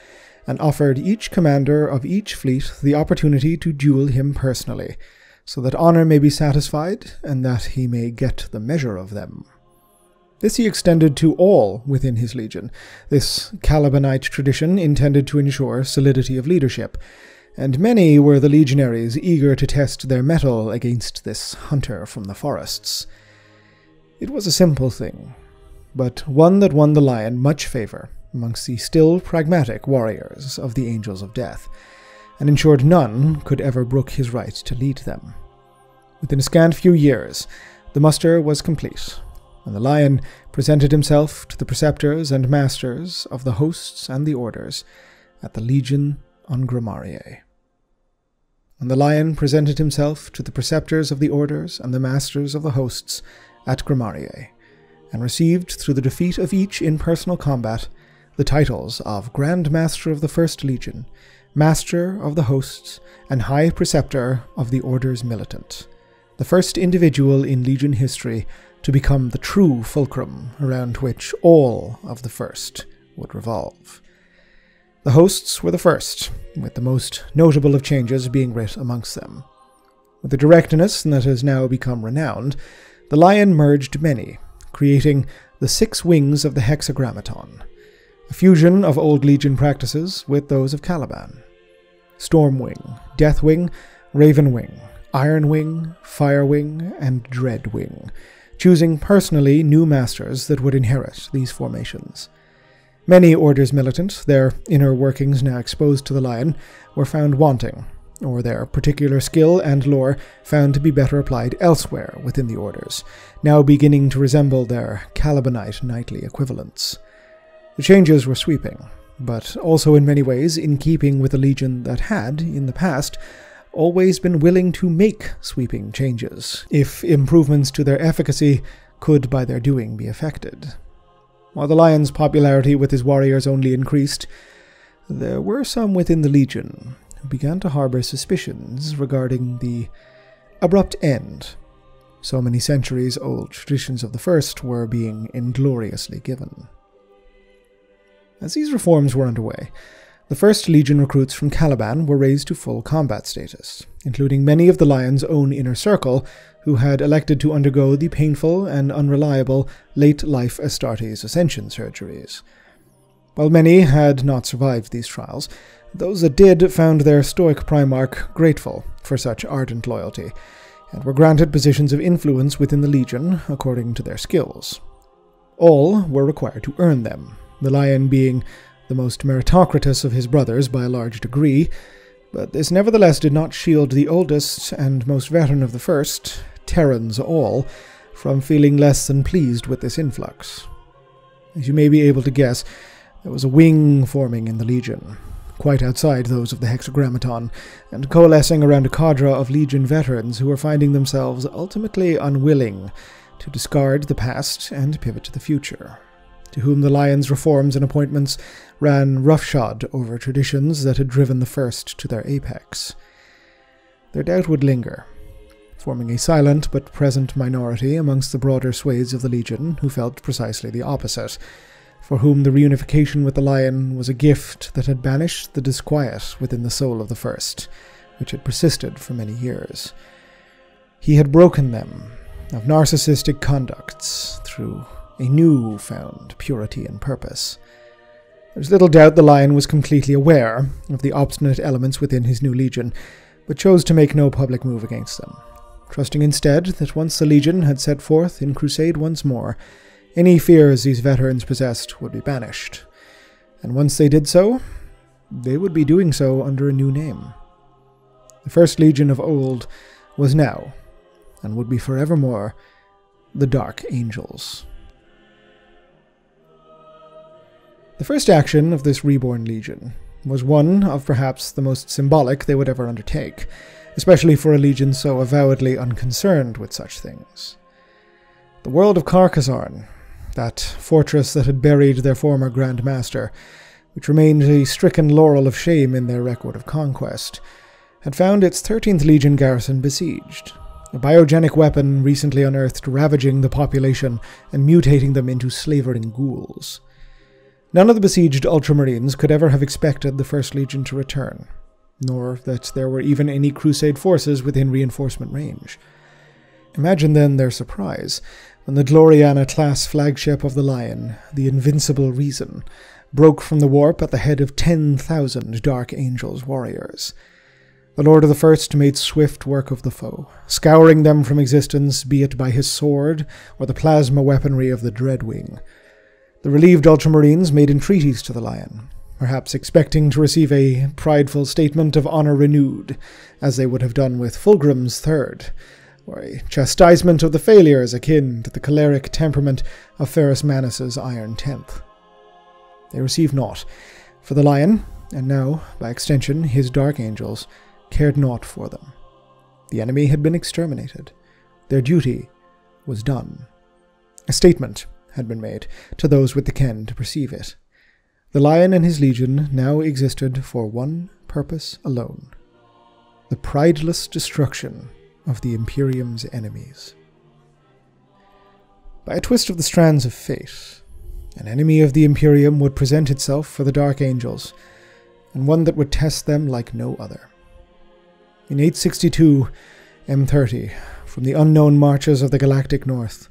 Speaker 1: and offered each commander of each fleet the opportunity to duel him personally, so that honor may be satisfied, and that he may get the measure of them. This he extended to all within his legion, this Calibanite tradition intended to ensure solidity of leadership, and many were the legionaries eager to test their mettle against this hunter from the forests. It was a simple thing, but one that won the lion much favor amongst the still pragmatic warriors of the Angels of Death, and ensured none could ever brook his right to lead them. Within a scant few years, the muster was complete, and the lion presented himself to the preceptors and masters of the hosts and the orders at the Legion on Gramarye. And the lion presented himself to the preceptors of the orders and the masters of the hosts at Gramarye, and received through the defeat of each in personal combat the titles of Grand Master of the First Legion, Master of the Hosts, and High Preceptor of the Orders Militant, the first individual in Legion history to become the true fulcrum around which all of the first would revolve. The hosts were the first, with the most notable of changes being writ amongst them. With the directness that has now become renowned, the lion merged many, creating the six wings of the hexagrammaton, a fusion of old legion practices with those of Caliban. Stormwing, Deathwing, Ravenwing, Ironwing, Firewing, and Dreadwing choosing personally new masters that would inherit these formations. Many orders militant, their inner workings now exposed to the lion, were found wanting, or their particular skill and lore found to be better applied elsewhere within the orders, now beginning to resemble their Calibanite knightly equivalents. The changes were sweeping, but also in many ways in keeping with the legion that had, in the past, always been willing to make sweeping changes, if improvements to their efficacy could by their doing be effected. While the lion's popularity with his warriors only increased, there were some within the legion who began to harbor suspicions regarding the abrupt end so many centuries old traditions of the first were being ingloriously given. As these reforms were underway, the first Legion recruits from Caliban were raised to full combat status, including many of the Lion's own inner circle who had elected to undergo the painful and unreliable late life Astartes ascension surgeries. While many had not survived these trials, those that did found their stoic Primarch grateful for such ardent loyalty, and were granted positions of influence within the Legion according to their skills. All were required to earn them, the Lion being the most meritocratus of his brothers by a large degree, but this nevertheless did not shield the oldest and most veteran of the first, Terrans all, from feeling less than pleased with this influx. As you may be able to guess, there was a wing forming in the Legion, quite outside those of the Hexagrammaton, and coalescing around a cadre of Legion veterans who were finding themselves ultimately unwilling to discard the past and pivot to the future, to whom the Lion's reforms and appointments ran roughshod over traditions that had driven the first to their apex. Their doubt would linger, forming a silent but present minority amongst the broader swathes of the Legion who felt precisely the opposite for whom the reunification with the lion was a gift that had banished the disquiet within the soul of the first, which had persisted for many years. He had broken them of narcissistic conducts through a new found purity and purpose. There's little doubt the lion was completely aware of the obstinate elements within his new legion, but chose to make no public move against them, trusting instead that once the legion had set forth in crusade once more, any fears these veterans possessed would be banished, and once they did so, they would be doing so under a new name. The First Legion of old was now, and would be forevermore, the Dark Angels. The first action of this reborn legion was one of perhaps the most symbolic they would ever undertake, especially for a legion so avowedly unconcerned with such things. The world of Carcassarn that fortress that had buried their former Grand Master, which remained a stricken laurel of shame in their record of conquest, had found its 13th Legion garrison besieged, a biogenic weapon recently unearthed ravaging the population and mutating them into slavering ghouls. None of the besieged Ultramarines could ever have expected the First Legion to return, nor that there were even any Crusade forces within reinforcement range. Imagine then their surprise when the Gloriana class flagship of the Lion, the Invincible Reason, broke from the warp at the head of 10,000 Dark Angels warriors. The Lord of the First made swift work of the foe, scouring them from existence, be it by his sword or the plasma weaponry of the Dreadwing. The relieved Ultramarines made entreaties to the Lion, perhaps expecting to receive a prideful statement of honor renewed, as they would have done with Fulgrim's Third, or a chastisement of the failures akin to the choleric temperament of Ferrus Manus's Iron Tenth. They received naught, for the lion, and now, by extension, his dark angels, cared naught for them. The enemy had been exterminated. Their duty was done. A statement had been made to those with the ken to perceive it. The lion and his legion now existed for one purpose alone the prideless destruction of the Imperium's enemies. By a twist of the strands of fate, an enemy of the Imperium would present itself for the Dark Angels, and one that would test them like no other. In 862 M30, from the unknown marches of the galactic north,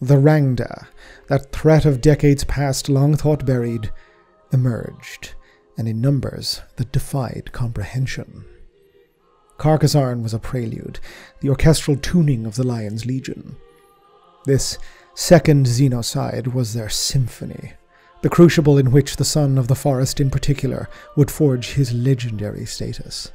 Speaker 1: the Rangda, that threat of decades past long thought buried, emerged, and in numbers that defied comprehension. Carcassarn was a prelude, the orchestral tuning of the Lion's Legion. This second Xenocide was their symphony, the crucible in which the son of the forest in particular would forge his legendary status.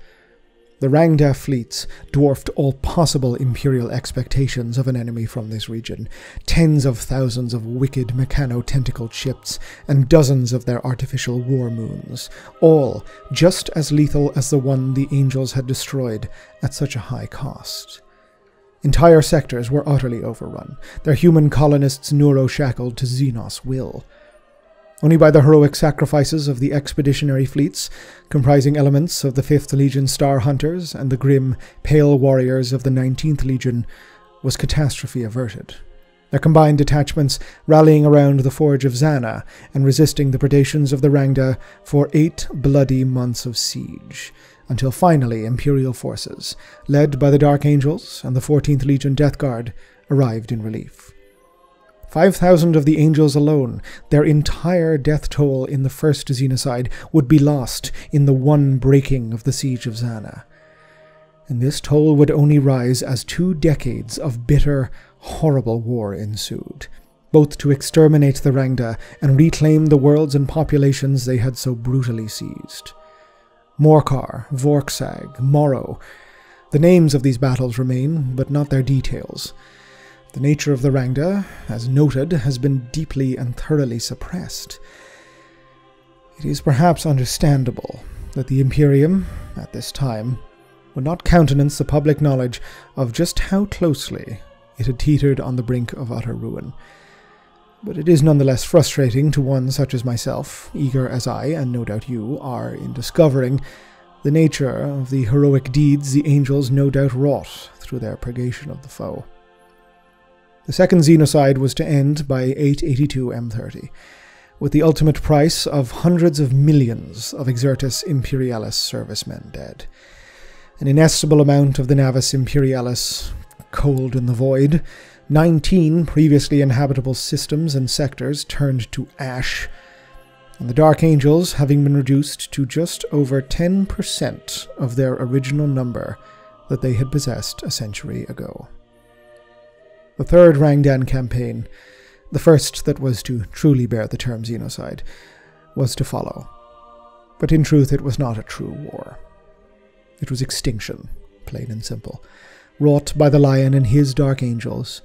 Speaker 1: The Rangda fleets dwarfed all possible imperial expectations of an enemy from this region. Tens of thousands of wicked mechano-tentacled ships, and dozens of their artificial war moons, all just as lethal as the one the angels had destroyed at such a high cost. Entire sectors were utterly overrun, their human colonists neuro-shackled to Xenos' will. Only by the heroic sacrifices of the expeditionary fleets, comprising elements of the 5th Legion Star Hunters and the grim, pale warriors of the 19th Legion, was catastrophe averted. Their combined detachments rallying around the Forge of Zana and resisting the predations of the Rangda for eight bloody months of siege, until finally Imperial forces, led by the Dark Angels and the 14th Legion Death Guard, arrived in relief. 5,000 of the angels alone, their entire death toll in the first Xenocide, would be lost in the one breaking of the Siege of Zana. And this toll would only rise as two decades of bitter, horrible war ensued, both to exterminate the Rangda and reclaim the worlds and populations they had so brutally seized. Morkar, Vorksag, Morrow. The names of these battles remain, but not their details. The nature of the Rangda, as noted, has been deeply and thoroughly suppressed. It is perhaps understandable that the Imperium, at this time, would not countenance the public knowledge of just how closely it had teetered on the brink of utter ruin but it is nonetheless frustrating to one such as myself, eager as I, and no doubt you, are in discovering the nature of the heroic deeds the angels no doubt wrought through their purgation of the foe. The second Xenocide was to end by 882 M30, with the ultimate price of hundreds of millions of Excertus Imperialis servicemen dead. An inestimable amount of the Navis Imperialis cold in the void, 19 previously inhabitable systems and sectors turned to ash, and the Dark Angels having been reduced to just over 10% of their original number that they had possessed a century ago. The third Rangdan campaign, the first that was to truly bear the term Xenocide, was to follow. But in truth, it was not a true war. It was extinction, plain and simple wrought by the Lion and his Dark Angels,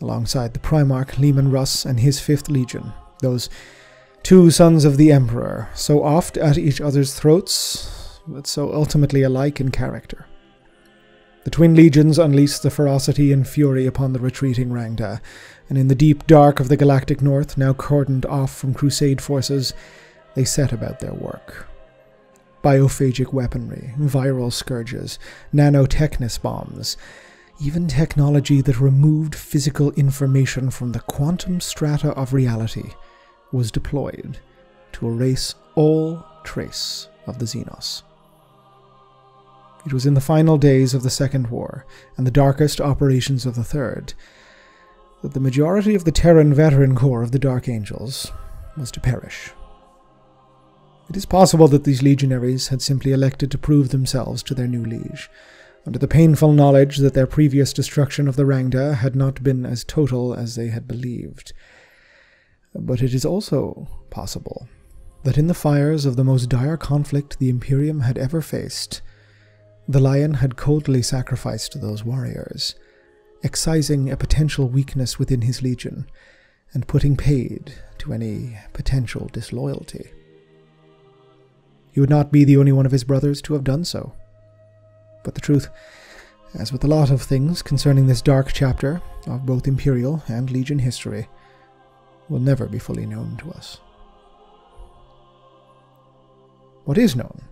Speaker 1: alongside the Primarch Leman Russ and his Fifth Legion, those two sons of the Emperor, so oft at each other's throats, but so ultimately alike in character. The twin legions unleashed the ferocity and fury upon the retreating Rangda, and in the deep dark of the galactic north, now cordoned off from Crusade forces, they set about their work biophagic weaponry, viral scourges, nanotechnus bombs, even technology that removed physical information from the quantum strata of reality was deployed to erase all trace of the Xenos. It was in the final days of the Second War and the darkest operations of the Third that the majority of the Terran veteran corps of the Dark Angels was to perish. It is possible that these legionaries had simply elected to prove themselves to their new liege, under the painful knowledge that their previous destruction of the Rangda had not been as total as they had believed. But it is also possible that in the fires of the most dire conflict the Imperium had ever faced, the Lion had coldly sacrificed those warriors, excising a potential weakness within his legion, and putting paid to any potential disloyalty. He would not be the only one of his brothers to have done so. But the truth, as with a lot of things concerning this dark chapter of both Imperial and Legion history, will never be fully known to us. What is known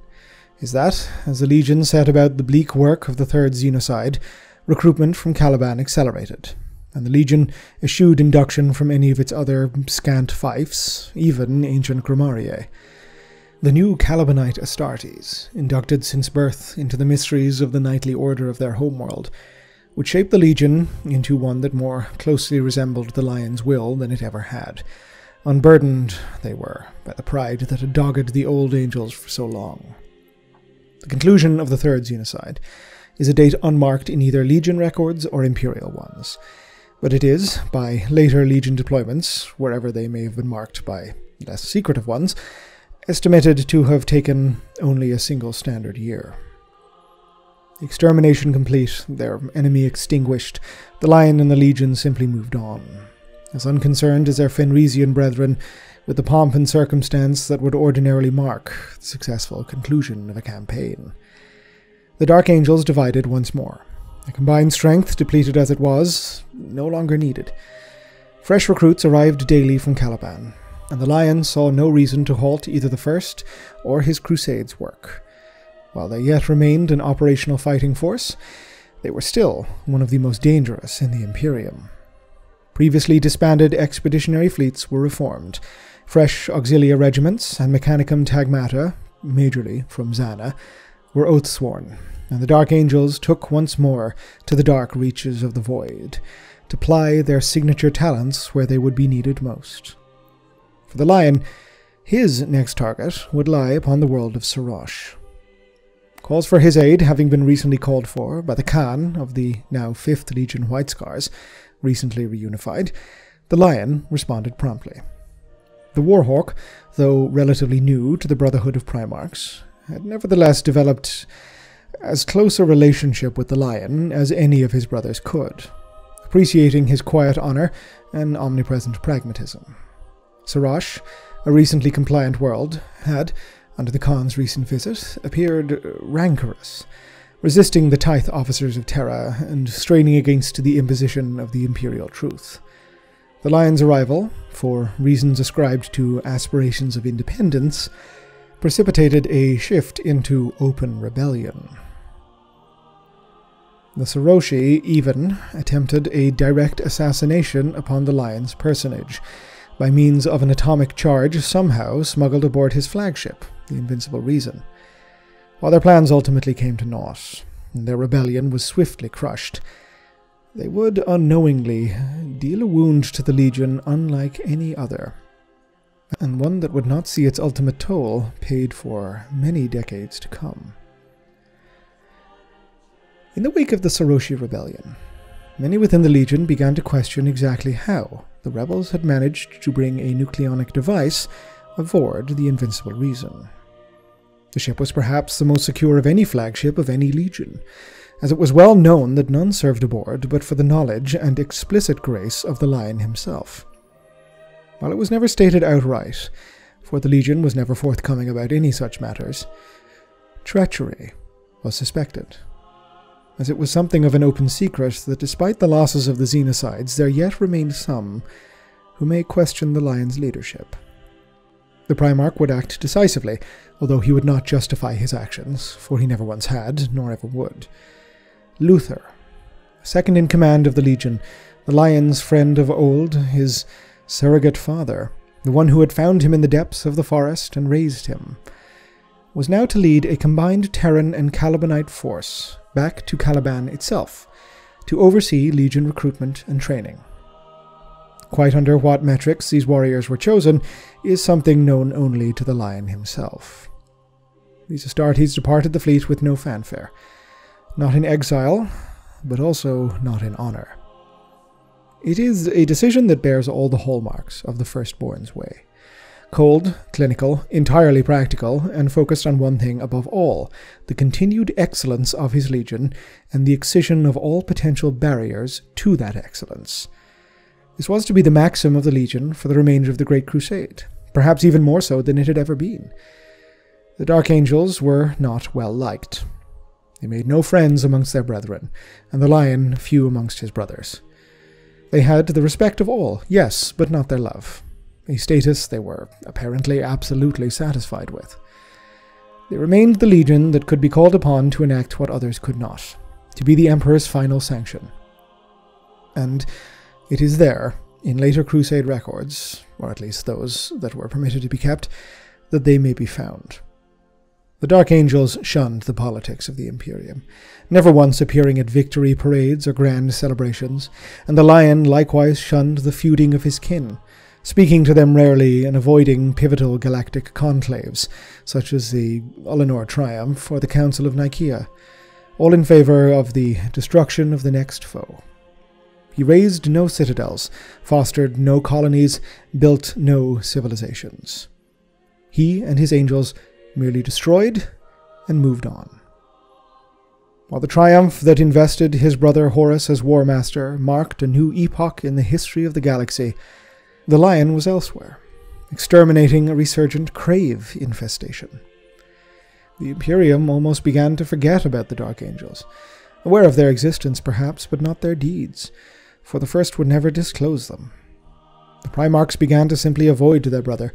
Speaker 1: is that, as the Legion set about the bleak work of the Third Xenocide, recruitment from Caliban accelerated, and the Legion eschewed induction from any of its other scant fiefs, even ancient Gramarye. The new Calibanite Astartes, inducted since birth into the mysteries of the knightly order of their homeworld, would shape the Legion into one that more closely resembled the Lion's will than it ever had. Unburdened, they were, by the pride that had dogged the old angels for so long. The conclusion of the third Xenocide is a date unmarked in either Legion records or Imperial ones, but it is, by later Legion deployments, wherever they may have been marked by less secretive ones, estimated to have taken only a single standard year. Extermination complete, their enemy extinguished, the Lion and the Legion simply moved on, as unconcerned as their Fenrisian brethren with the pomp and circumstance that would ordinarily mark the successful conclusion of a campaign. The Dark Angels divided once more. The combined strength, depleted as it was, no longer needed. Fresh recruits arrived daily from Caliban, and the Lion saw no reason to halt either the First or his Crusades' work. While they yet remained an operational fighting force, they were still one of the most dangerous in the Imperium. Previously disbanded expeditionary fleets were reformed. Fresh auxilia regiments and Mechanicum Tagmata, majorly from Zana, were oath sworn, and the Dark Angels took once more to the dark reaches of the void, to ply their signature talents where they would be needed most. For the lion, his next target would lie upon the world of Sarosh. Calls for his aid having been recently called for by the Khan of the now 5th Legion White Scars, recently reunified, The Lion responded promptly. The Warhawk, though relatively new to the Brotherhood of Primarchs, had nevertheless developed as close a relationship with the Lion as any of his brothers could, appreciating his quiet honor and omnipresent pragmatism. Sarosh, a recently compliant world, had, under the Khan's recent visit, appeared rancorous, resisting the tithe officers of Terra and straining against the imposition of the imperial truth. The Lion's arrival, for reasons ascribed to aspirations of independence, precipitated a shift into open rebellion. The Saroshi even attempted a direct assassination upon the Lion's personage, by means of an atomic charge somehow smuggled aboard his flagship, the Invincible Reason. While their plans ultimately came to naught, their rebellion was swiftly crushed, they would unknowingly deal a wound to the Legion unlike any other, and one that would not see its ultimate toll paid for many decades to come. In the wake of the Saroshi Rebellion, many within the Legion began to question exactly how the rebels had managed to bring a nucleonic device aboard the Invincible Reason. The ship was perhaps the most secure of any flagship of any legion, as it was well known that none served aboard but for the knowledge and explicit grace of the Lion himself. While it was never stated outright, for the Legion was never forthcoming about any such matters, treachery was suspected, as it was something of an open secret that despite the losses of the Xenocides, there yet remained some who may question the Lion's leadership. The Primarch would act decisively, although he would not justify his actions, for he never once had, nor ever would. Luther, second in command of the Legion, the Lion's friend of old, his surrogate father, the one who had found him in the depths of the forest and raised him, was now to lead a combined Terran and Calibanite force back to Caliban itself, to oversee Legion recruitment and training. Quite under what metrics these warriors were chosen is something known only to the Lion himself. These Astartes departed the fleet with no fanfare, not in exile, but also not in honor. It is a decision that bears all the hallmarks of the Firstborn's way. Cold, clinical, entirely practical, and focused on one thing above all the continued excellence of his legion and the excision of all potential barriers to that excellence. This was to be the maxim of the Legion for the remainder of the Great Crusade, perhaps even more so than it had ever been. The Dark Angels were not well liked. They made no friends amongst their brethren, and the Lion few amongst his brothers. They had the respect of all, yes, but not their love, a status they were apparently absolutely satisfied with. They remained the legion that could be called upon to enact what others could not, to be the Emperor's final sanction. And it is there, in later Crusade records, or at least those that were permitted to be kept, that they may be found. The Dark Angels shunned the politics of the Imperium, never once appearing at victory parades or grand celebrations, and the Lion likewise shunned the feuding of his kin, speaking to them rarely and avoiding pivotal galactic conclaves, such as the Ullanor Triumph or the Council of Nikaea, all in favor of the destruction of the next foe. He raised no citadels, fostered no colonies, built no civilizations. He and his angels merely destroyed and moved on. While the triumph that invested his brother Horus as War Master marked a new epoch in the history of the galaxy, the Lion was elsewhere, exterminating a resurgent Crave infestation. The Imperium almost began to forget about the Dark Angels, aware of their existence perhaps, but not their deeds for the first would never disclose them. The Primarchs began to simply avoid their brother,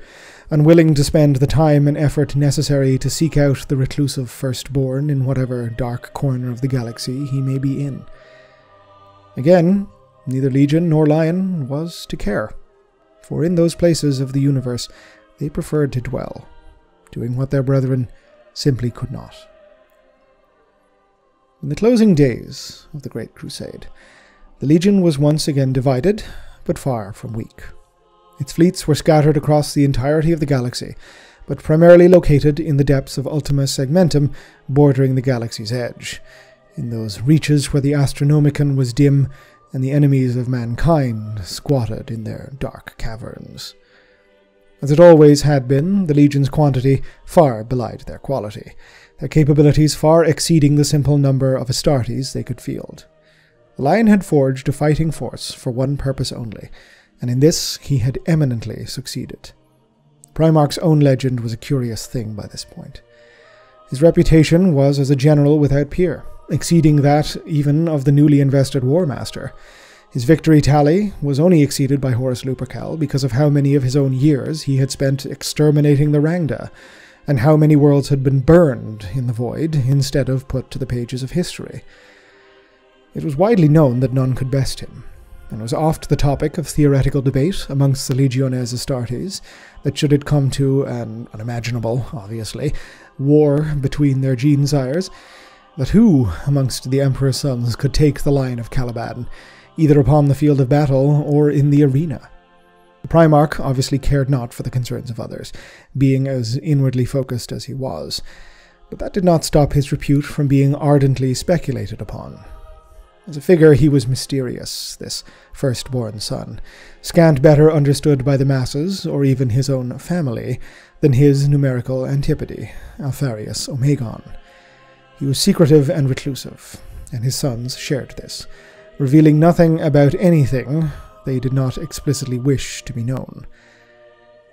Speaker 1: unwilling to spend the time and effort necessary to seek out the reclusive firstborn in whatever dark corner of the galaxy he may be in. Again, neither Legion nor Lion was to care, for in those places of the universe they preferred to dwell, doing what their brethren simply could not. In the closing days of the Great Crusade, the Legion was once again divided, but far from weak. Its fleets were scattered across the entirety of the galaxy, but primarily located in the depths of Ultima Segmentum, bordering the galaxy's edge, in those reaches where the Astronomicon was dim and the enemies of mankind squatted in their dark caverns. As it always had been, the Legion's quantity far belied their quality, their capabilities far exceeding the simple number of Astartes they could field. The Lion had forged a fighting force for one purpose only, and in this he had eminently succeeded. Primarch's own legend was a curious thing by this point. His reputation was as a general without peer, exceeding that even of the newly invested War Master. His victory tally was only exceeded by Horus Lupercal because of how many of his own years he had spent exterminating the Rangda, and how many worlds had been burned in the void instead of put to the pages of history. It was widely known that none could best him, and was oft the topic of theoretical debate amongst the Legiones Astartes that should it come to an unimaginable, obviously, war between their gene sires, that who amongst the Emperor's sons could take the Lion of Caliban, either upon the field of battle or in the arena? The Primarch obviously cared not for the concerns of others, being as inwardly focused as he was, but that did not stop his repute from being ardently speculated upon. As a figure, he was mysterious, this firstborn son, scant better understood by the masses, or even his own family, than his numerical antipode, Alpharius Omegon. He was secretive and reclusive, and his sons shared this, revealing nothing about anything they did not explicitly wish to be known.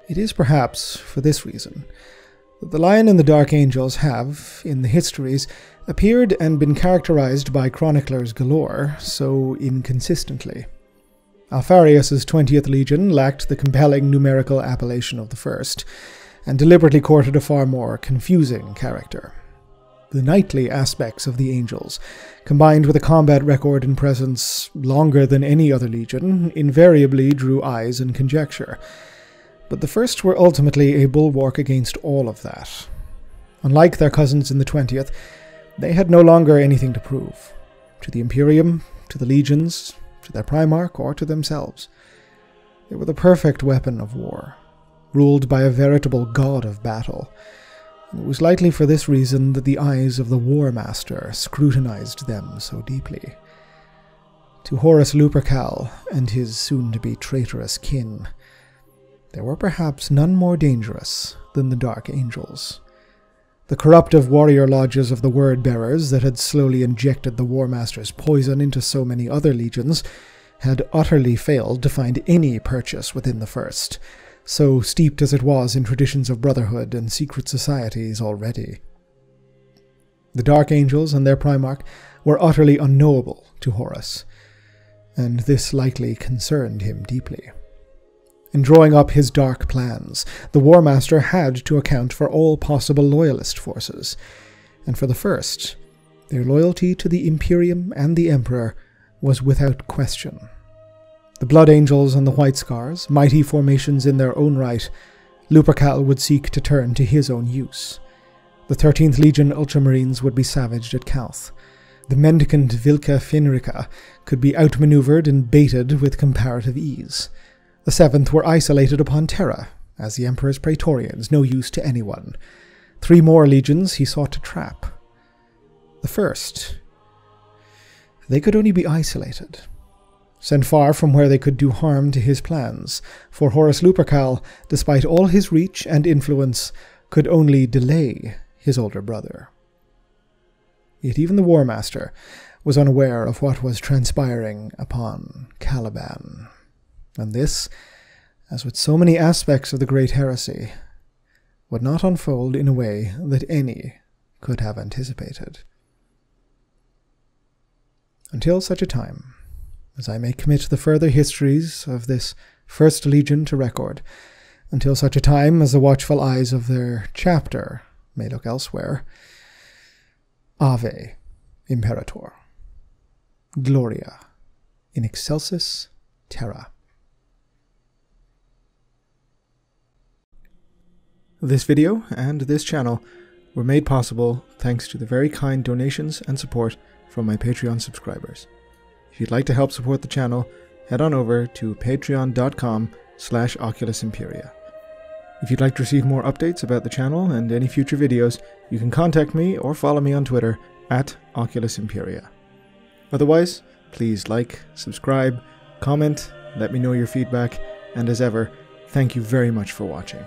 Speaker 1: It is perhaps for this reason that the Lion and the Dark Angels have, in the histories, appeared and been characterized by chroniclers galore so inconsistently. Alpharius's 20th Legion lacked the compelling numerical appellation of the first, and deliberately courted a far more confusing character. The knightly aspects of the Angels, combined with a combat record and presence longer than any other legion, invariably drew eyes and conjecture. But the first were ultimately a bulwark against all of that. Unlike their cousins in the 20th, they had no longer anything to prove to the Imperium, to the legions, to their Primarch, or to themselves. They were the perfect weapon of war, ruled by a veritable god of battle. it was likely for this reason that the eyes of the War Master scrutinized them so deeply. To Horus Lupercal and his soon to be traitorous kin, there were perhaps none more dangerous than the Dark Angels. The corruptive warrior lodges of the Word Bearers that had slowly injected the War Master's poison into so many other legions had utterly failed to find any purchase within the First, so steeped as it was in traditions of brotherhood and secret societies already. The Dark Angels and their Primarch were utterly unknowable to Horus, and this likely concerned him deeply. In drawing up his dark plans, the War Master had to account for all possible loyalist forces, and for the first, their loyalty to the Imperium and the Emperor was without question. The Blood Angels and the White Scars, mighty formations in their own right, Lupercal would seek to turn to his own use. The 13th Legion Ultramarines would be savaged at Calth. The mendicant Vlka Fenryka could be outmaneuvered and baited with comparative ease. The seventh were isolated upon Terra, as the Emperor's Praetorians, no use to anyone. Three more legions he sought to trap. The first, they could only be isolated, sent far from where they could do harm to his plans, for Horus Lupercal, despite all his reach and influence, could only delay his older brother. Yet even the War Master was unaware of what was transpiring upon Caliban. And this, as with so many aspects of the great heresy, would not unfold in a way that any could have anticipated. Until such a time as I may commit the further histories of this First Legion to record, until such a time as the watchful eyes of their chapter may look elsewhere. Ave Imperator. Gloria in excelsis terra. This video and this channel were made possible thanks to the very kind donations and support from my Patreon subscribers. If you'd like to help support the channel, head on over to patreon.com slash oculusimperia. If you'd like to receive more updates about the channel and any future videos, you can contact me or follow me on Twitter at Oculus Imperia. Otherwise, Please like, subscribe, comment, let me know your feedback, and as ever, thank you very much for watching.